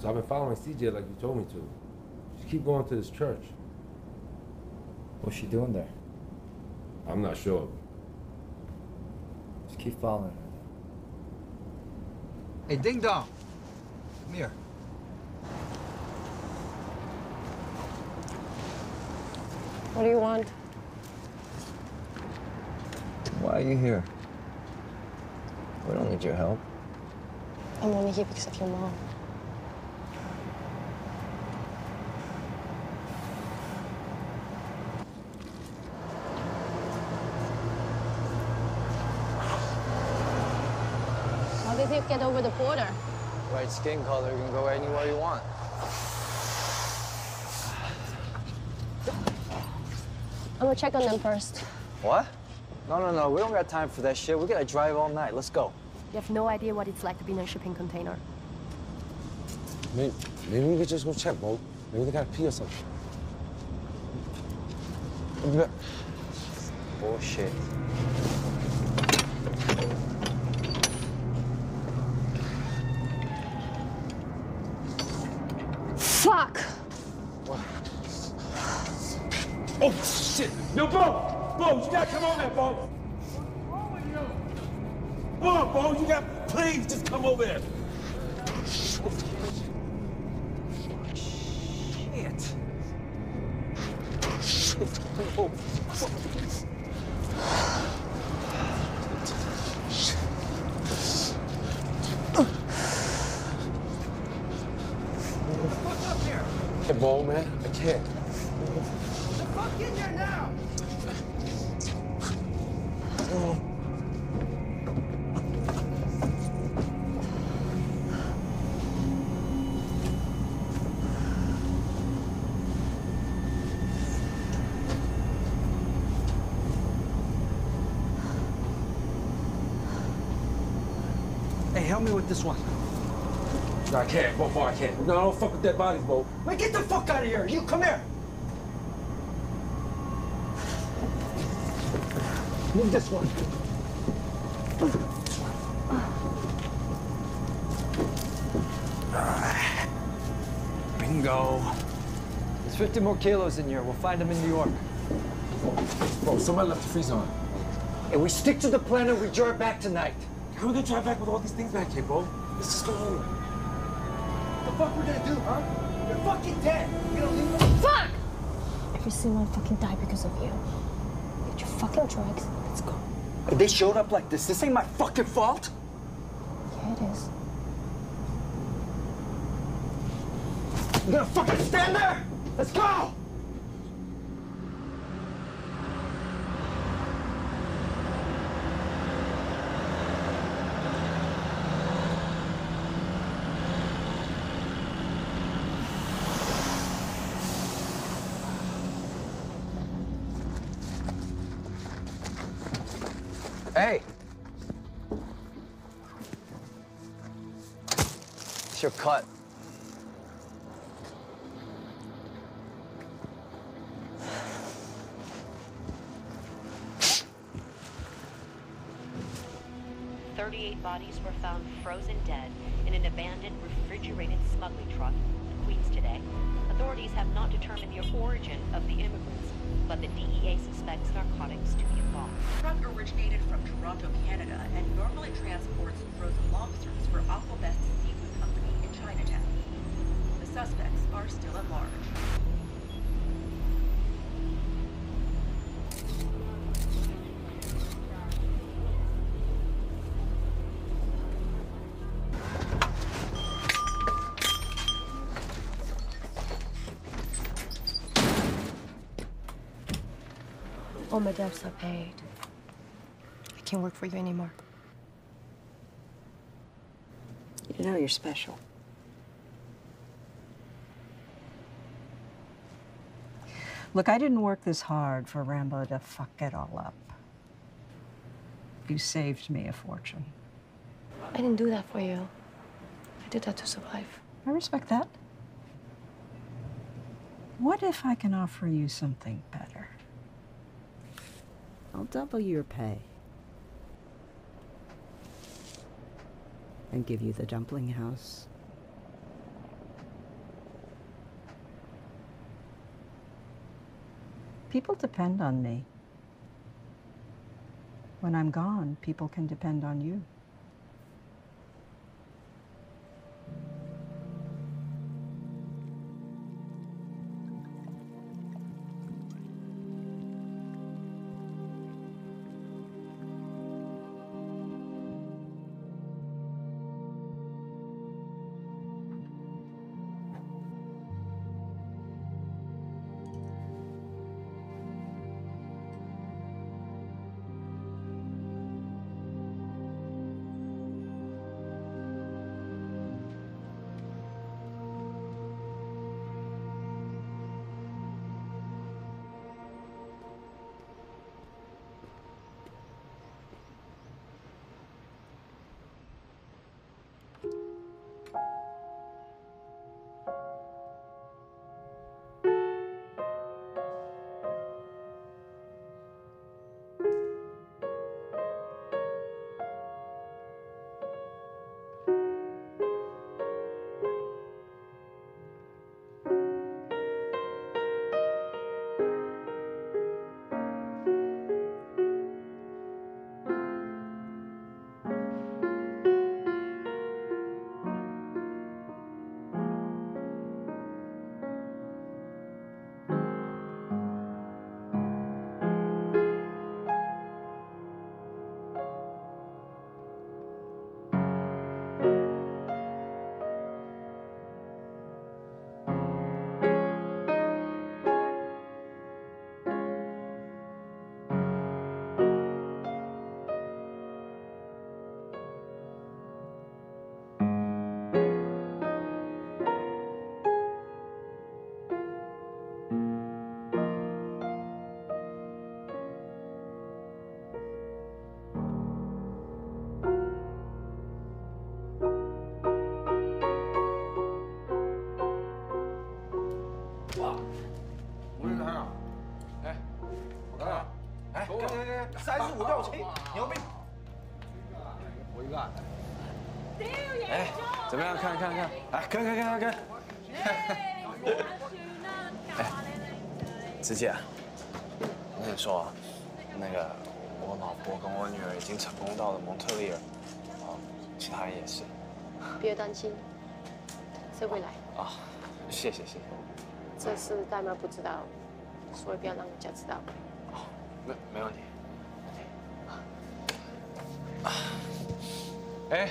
So I've been following CJ like you told me to. Just keep going to this church. What's she doing there? I'm not sure. Just keep following her. Hey, Ding Dong. Come here. What do you want? Why are you here? We don't need your help. I'm only here because of your mom. How get over the border? White skin color, you can go anywhere you want. I'm gonna check on them first. What? No, no, no. We don't got time for that shit. We gotta drive all night. Let's go. You have no idea what it's like to be in a shipping container. Maybe, maybe we could just go check, bro. Maybe they gotta pee or something. Bullshit. Fuck! Oh, shit. Yo, Bo. Bo, help me with this one. No, I can't. Bo, Bo, I can't. No, I don't fuck with dead bodies, bro. Man, get the fuck out of here! You come here! Move this one. Bingo. There's 50 more kilos in here. We'll find them in New York. Bro, somebody left the freezer on. Hey, we stick to the plan and we drive back tonight. How are we gonna drive back with all these things back here, bro? Let's just go home. What the fuck we're gonna do, huh? You're fucking dead. You gonna leave us? Fuck! Every single one fucking died because of you. Get your fucking drugs. Let's go. If they showed up like this, this ain't my fucking fault. Yeah, it is. You gonna fucking stand there? Let's go! Bodies were found frozen dead in an abandoned refrigerated smuggling truck in Queens today. Authorities have not determined the origin of the immigrants, but the DEA suspects narcotics to be involved. The truck originated from Toronto, Canada, and normally transports frozen lobsters for Aquabest Seafood Company in Chinatown. The suspects are still at large. My debts are paid. I can't work for you anymore. You know you're special. Look, I didn't work this hard for Rambo to fuck it all up. You saved me a fortune. I didn't do that for you. I did that to survive. I respect that. What if I can offer you something better? I'll double your pay. And give you the dumpling house. People depend on me. When I'm gone, people can depend on you. 怎么样？看看看，来看看看看看。哎，子姐，我跟你说啊，那个我老婆跟我女儿已经成功到了蒙特利尔，啊，其他人也是。别担心，这会来。啊，谢谢谢谢。这事大妈不知道，所以不要让人家知道。哦没没问题。哎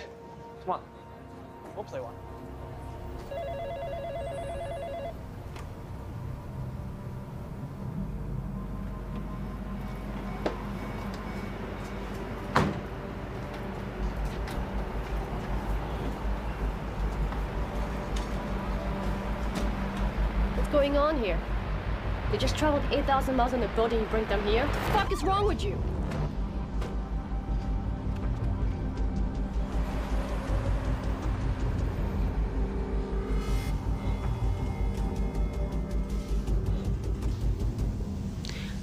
traveled 8,000 miles in the boat and you bring them here? What the fuck is wrong with you?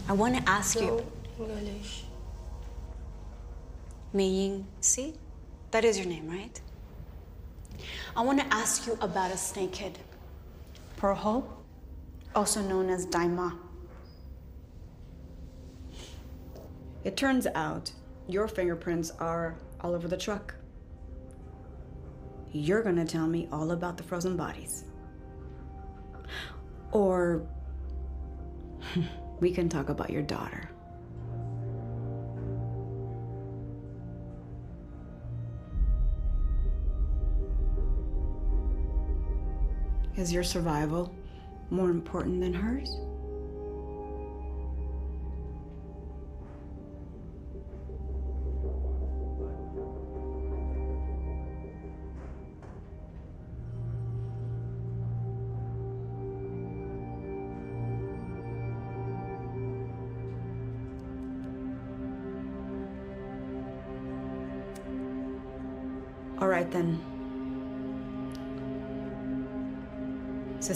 I want to ask no you. English. Mei Ying Si? That is your name, right? I want to ask you about a snakehead. Pearl Hope, also known as Dai Mah. It turns out your fingerprints are all over the truck. You're gonna tell me all about the frozen bodies. Or [LAUGHS] we can talk about your daughter. Is your survival more important than hers?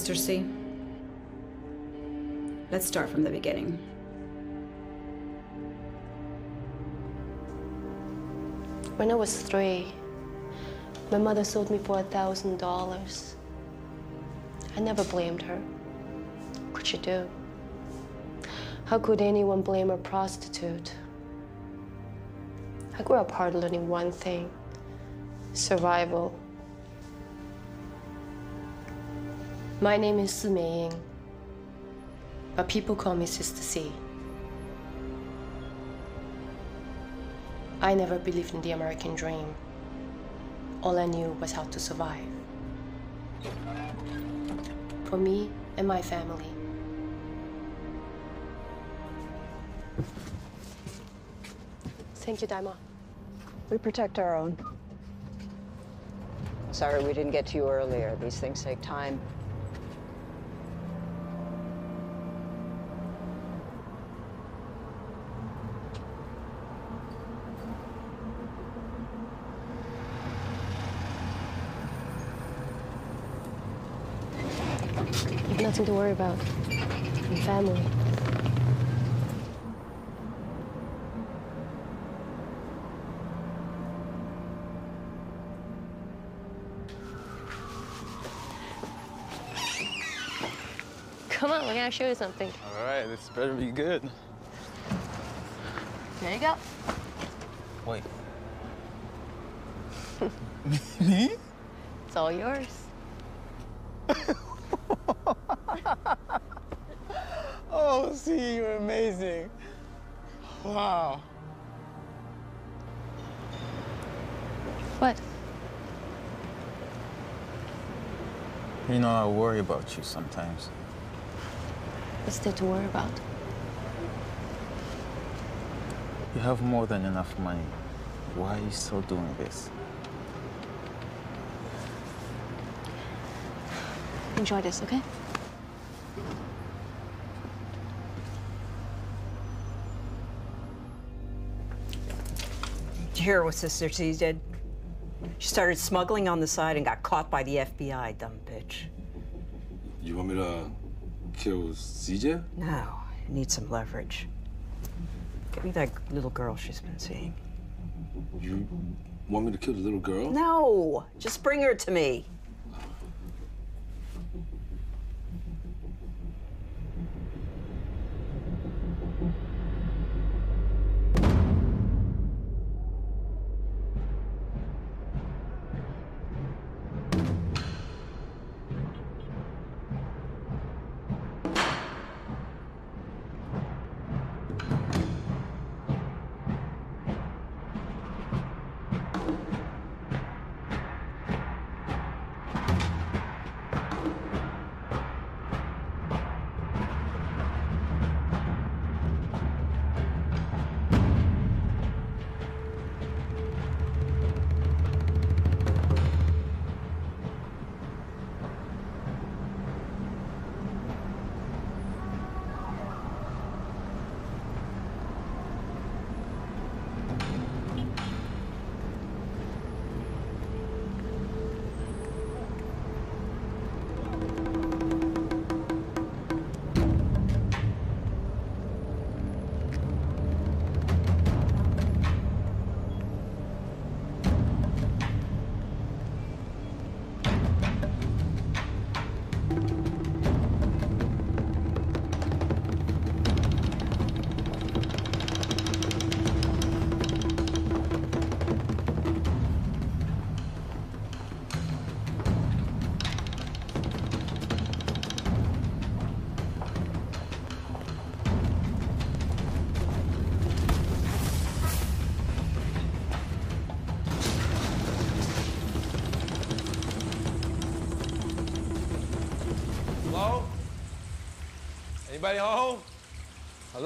Sister Tse, let's start from the beginning. When I was three, my mother sold me for a thousand dollars. I never blamed her. What could she do? How could anyone blame a prostitute? I grew up hard learning one thing survival. My name is Su Meiying, but people call me Sister Tse. I never believed in the American dream. All I knew was how to survive. For me and my family. Thank you, Dai Mah. We protect our own. Sorry we didn't get to you earlier. These things take time. Nothing to worry about. I'm family. Come on, we're gonna show you something. All right, this better be good. There you go. Wait. [LAUGHS] Me? It's all yours. Oh, see, you're amazing. Wow. What? You know, I worry about you sometimes. What's there to worry about? You have more than enough money. Why are you still doing this? Enjoy this, okay? Hear what Sister Tse did? She started smuggling on the side and got caught by the FBI, dumb bitch. You want me to kill CJ? No, I need some leverage. Get me that little girl she's been seeing. You want me to kill the little girl? No, just bring her to me.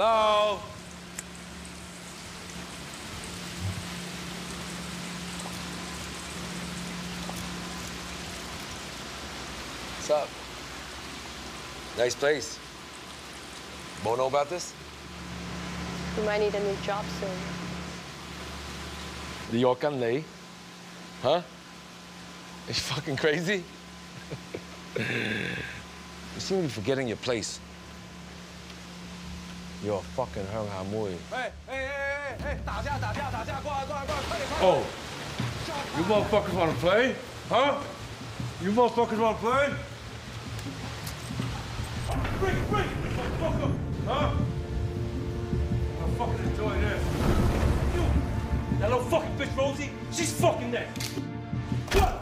Hello? What's up? Nice place. Bo know about this? You might need a new job soon. The York and Lay? Huh? Are you fucking crazy? [LAUGHS] you seem to be forgetting your place. You're a fucking Hung Ha Mui. Hey, hey, hey, hey, hey, 打架打架打架，过来过来过来，快点快点！ Oh, you motherfuckers wanna play? Huh? You motherfuckers wanna play? Break it, break it, motherfucker! Huh? I'm fucking enjoy this. You, that little fucking bitch Rosie, she's fucking next. What?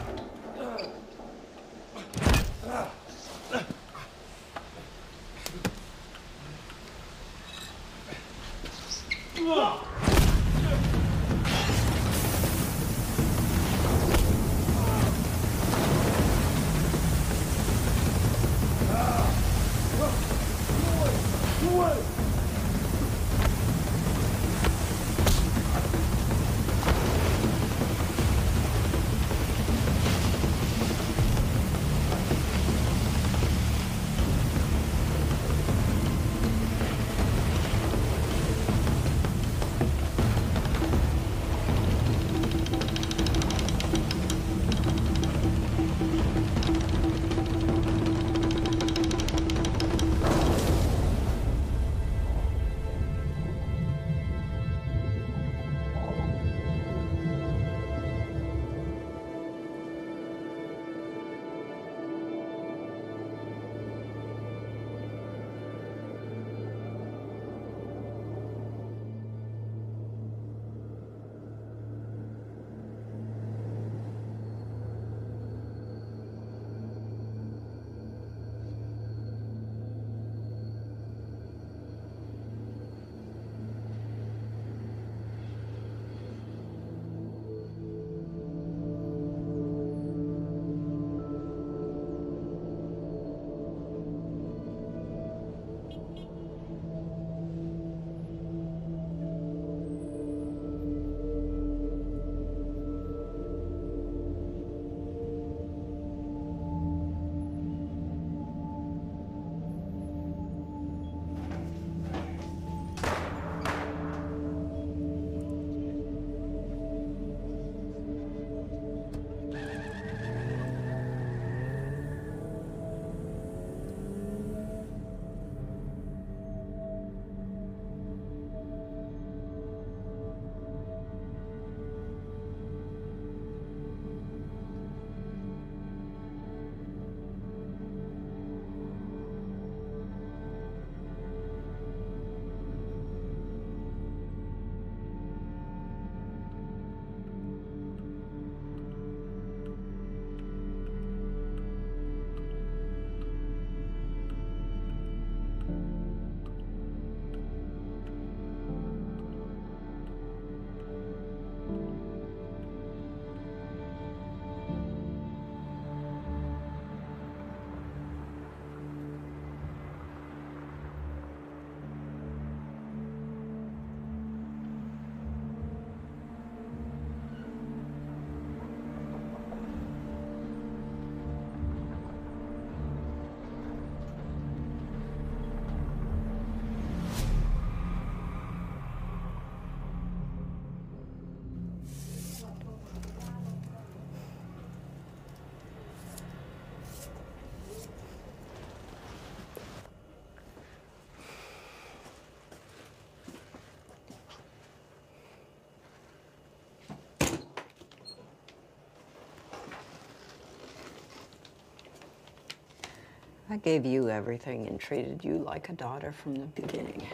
I gave you everything and treated you like a daughter from the beginning.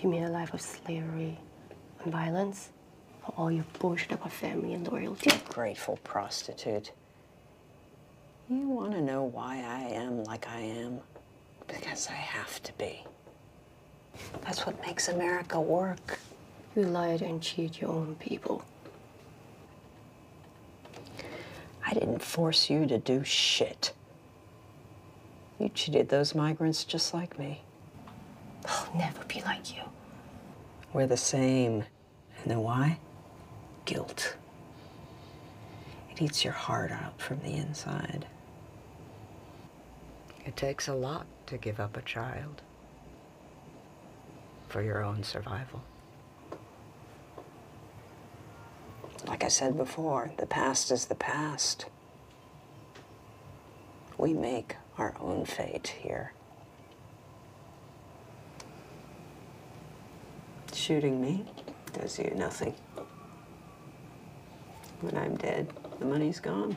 You mean a life of slavery and violence? for all your bullshit about family and loyalty? Grateful prostitute. You want to know why I am like I am? Because I have to be. That's what makes America work. You lied and cheated your own people. I didn't force you to do shit. You treated those migrants just like me. I'll never be like you. We're the same. You know why? Guilt. It eats your heart out from the inside. It takes a lot to give up a child for your own survival. Like I said before, the past is the past. We make our own fate here. Shooting me does you nothing. When I'm dead, the money's gone.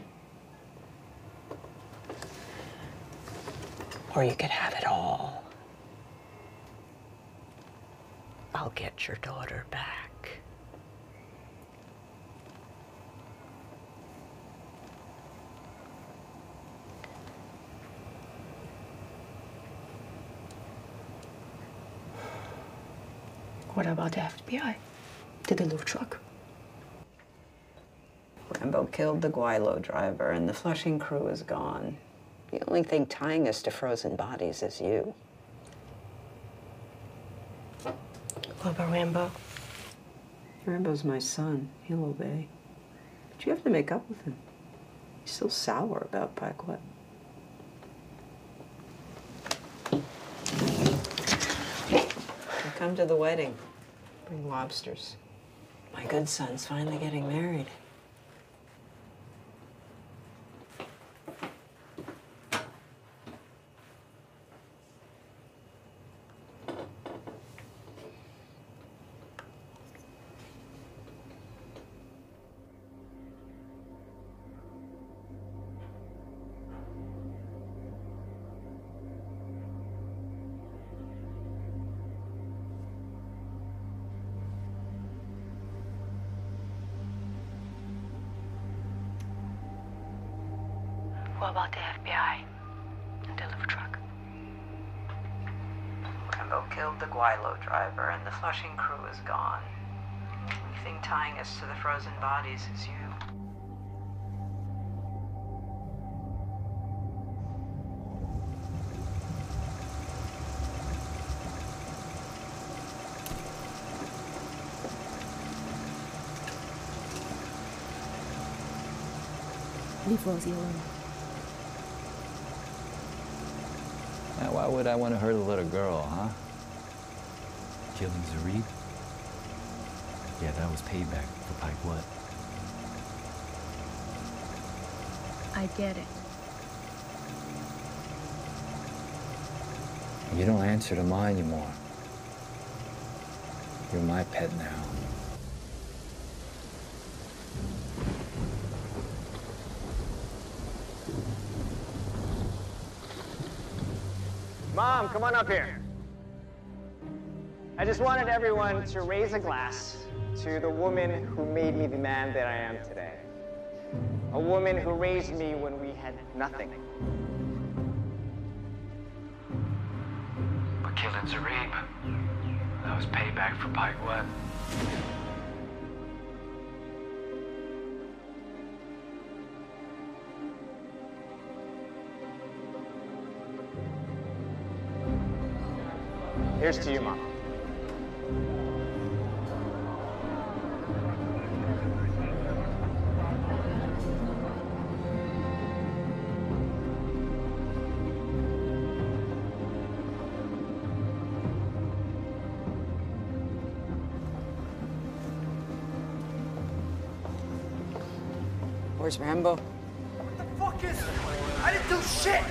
Or you could have it all. I'll get your daughter back. What about the FBI? Did they loot truck? Rambo killed the Guaylo driver, and the Flushing crew is gone. The only thing tying us to frozen bodies is you. What about Rambo? Rambo's my son. He'll obey. But you have to make up with him. He's still sour about Paquette. Come to the wedding. Bring lobsters. My good son's finally getting married. Flushing crew is gone. The only thing tying us to the frozen bodies is you. Leave Rosie alone. Now, why would I want to hurt a little girl, huh? Killing Zareb? Yeah, that was payback for Pike what? I get it. You don't answer to mine anymore. You're my pet now. Mom, come on up here. I just wanted everyone to raise a glass to the woman who made me the man that I am today. A woman who raised me when we had nothing. But killing Zareb, that was payback for Pike One. Here's to you, Mom. Rambo? What the fuck is? I didn't do shit!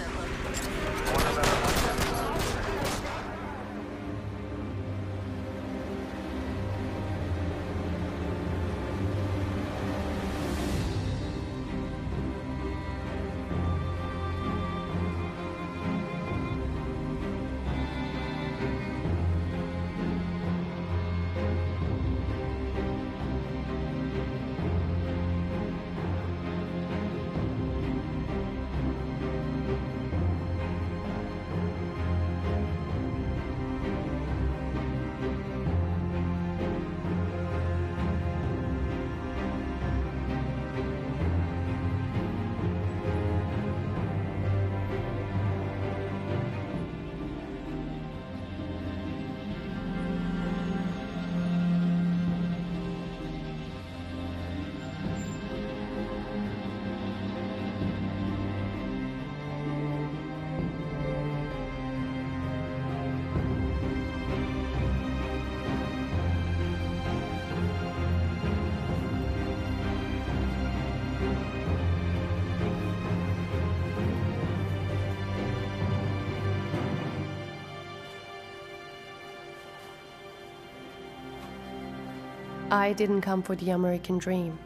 I didn't come for the American dream.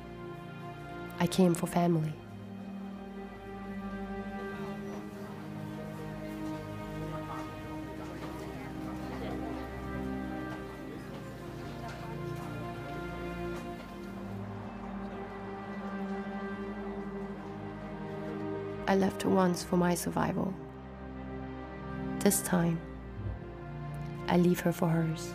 I came for family. I left her once for my survival. This time, I leave her for hers.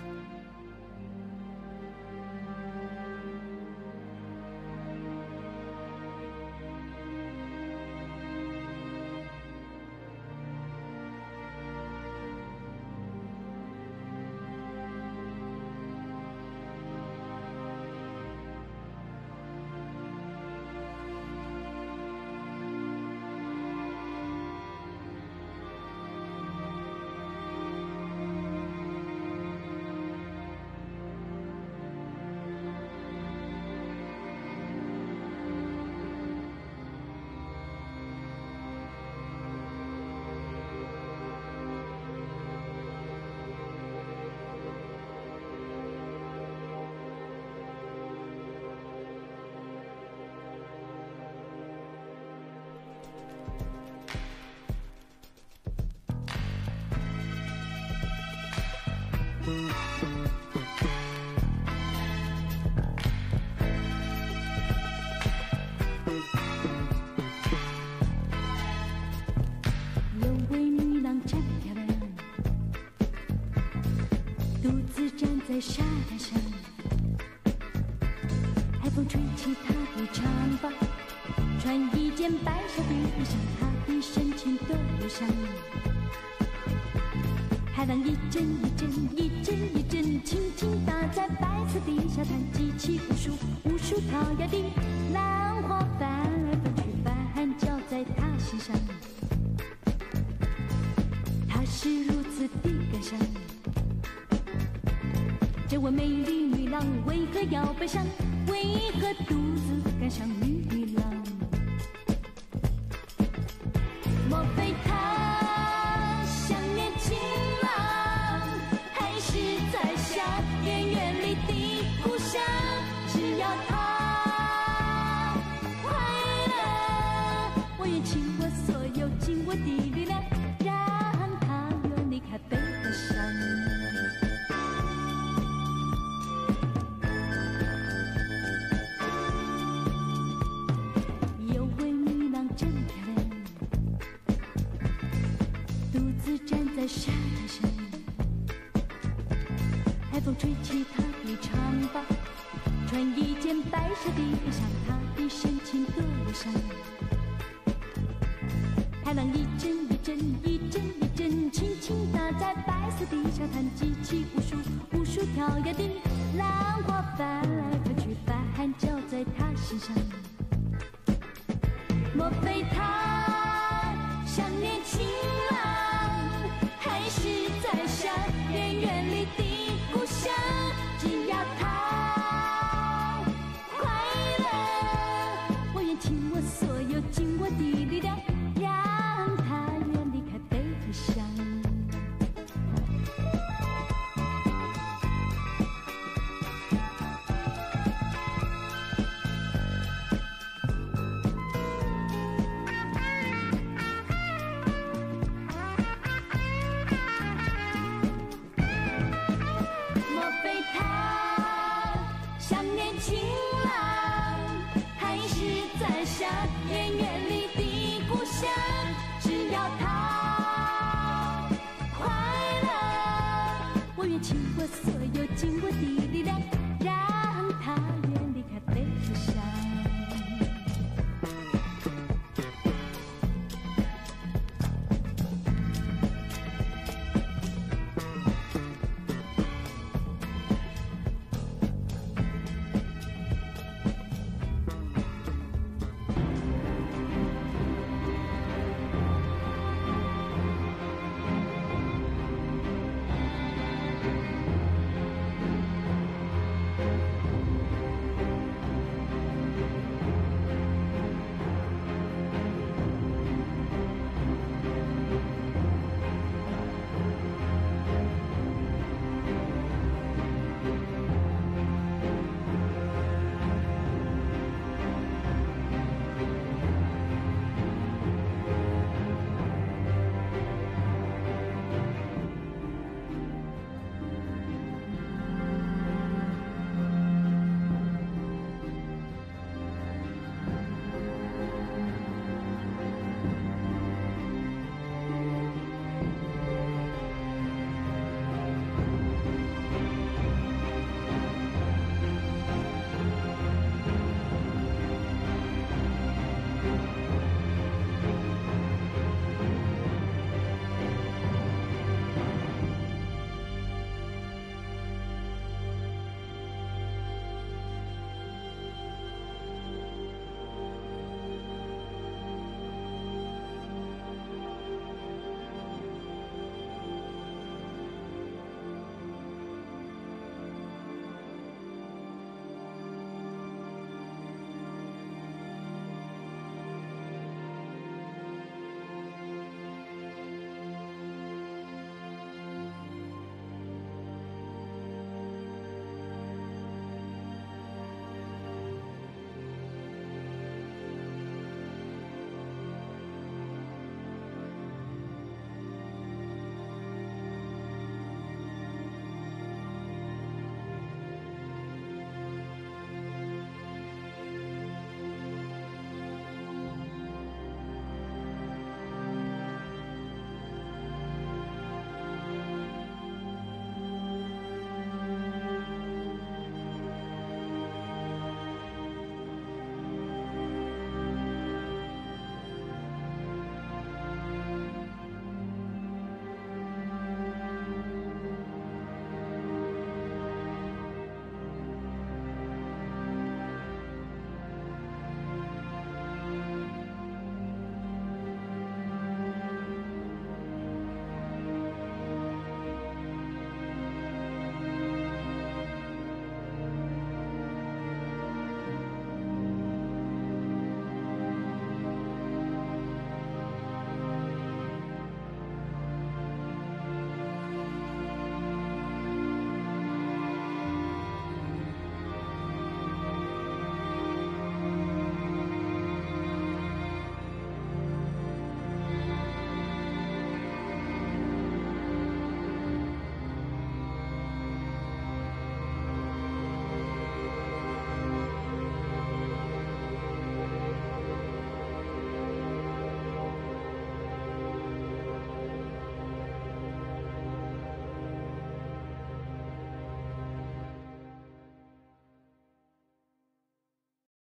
下盘，机器无数无数讨厌的兰花翻来翻去，翻搅在他心上。他是如此的感伤。这位美丽女郎为何要悲伤？为何独自感伤？他底爱上他的深情多伪善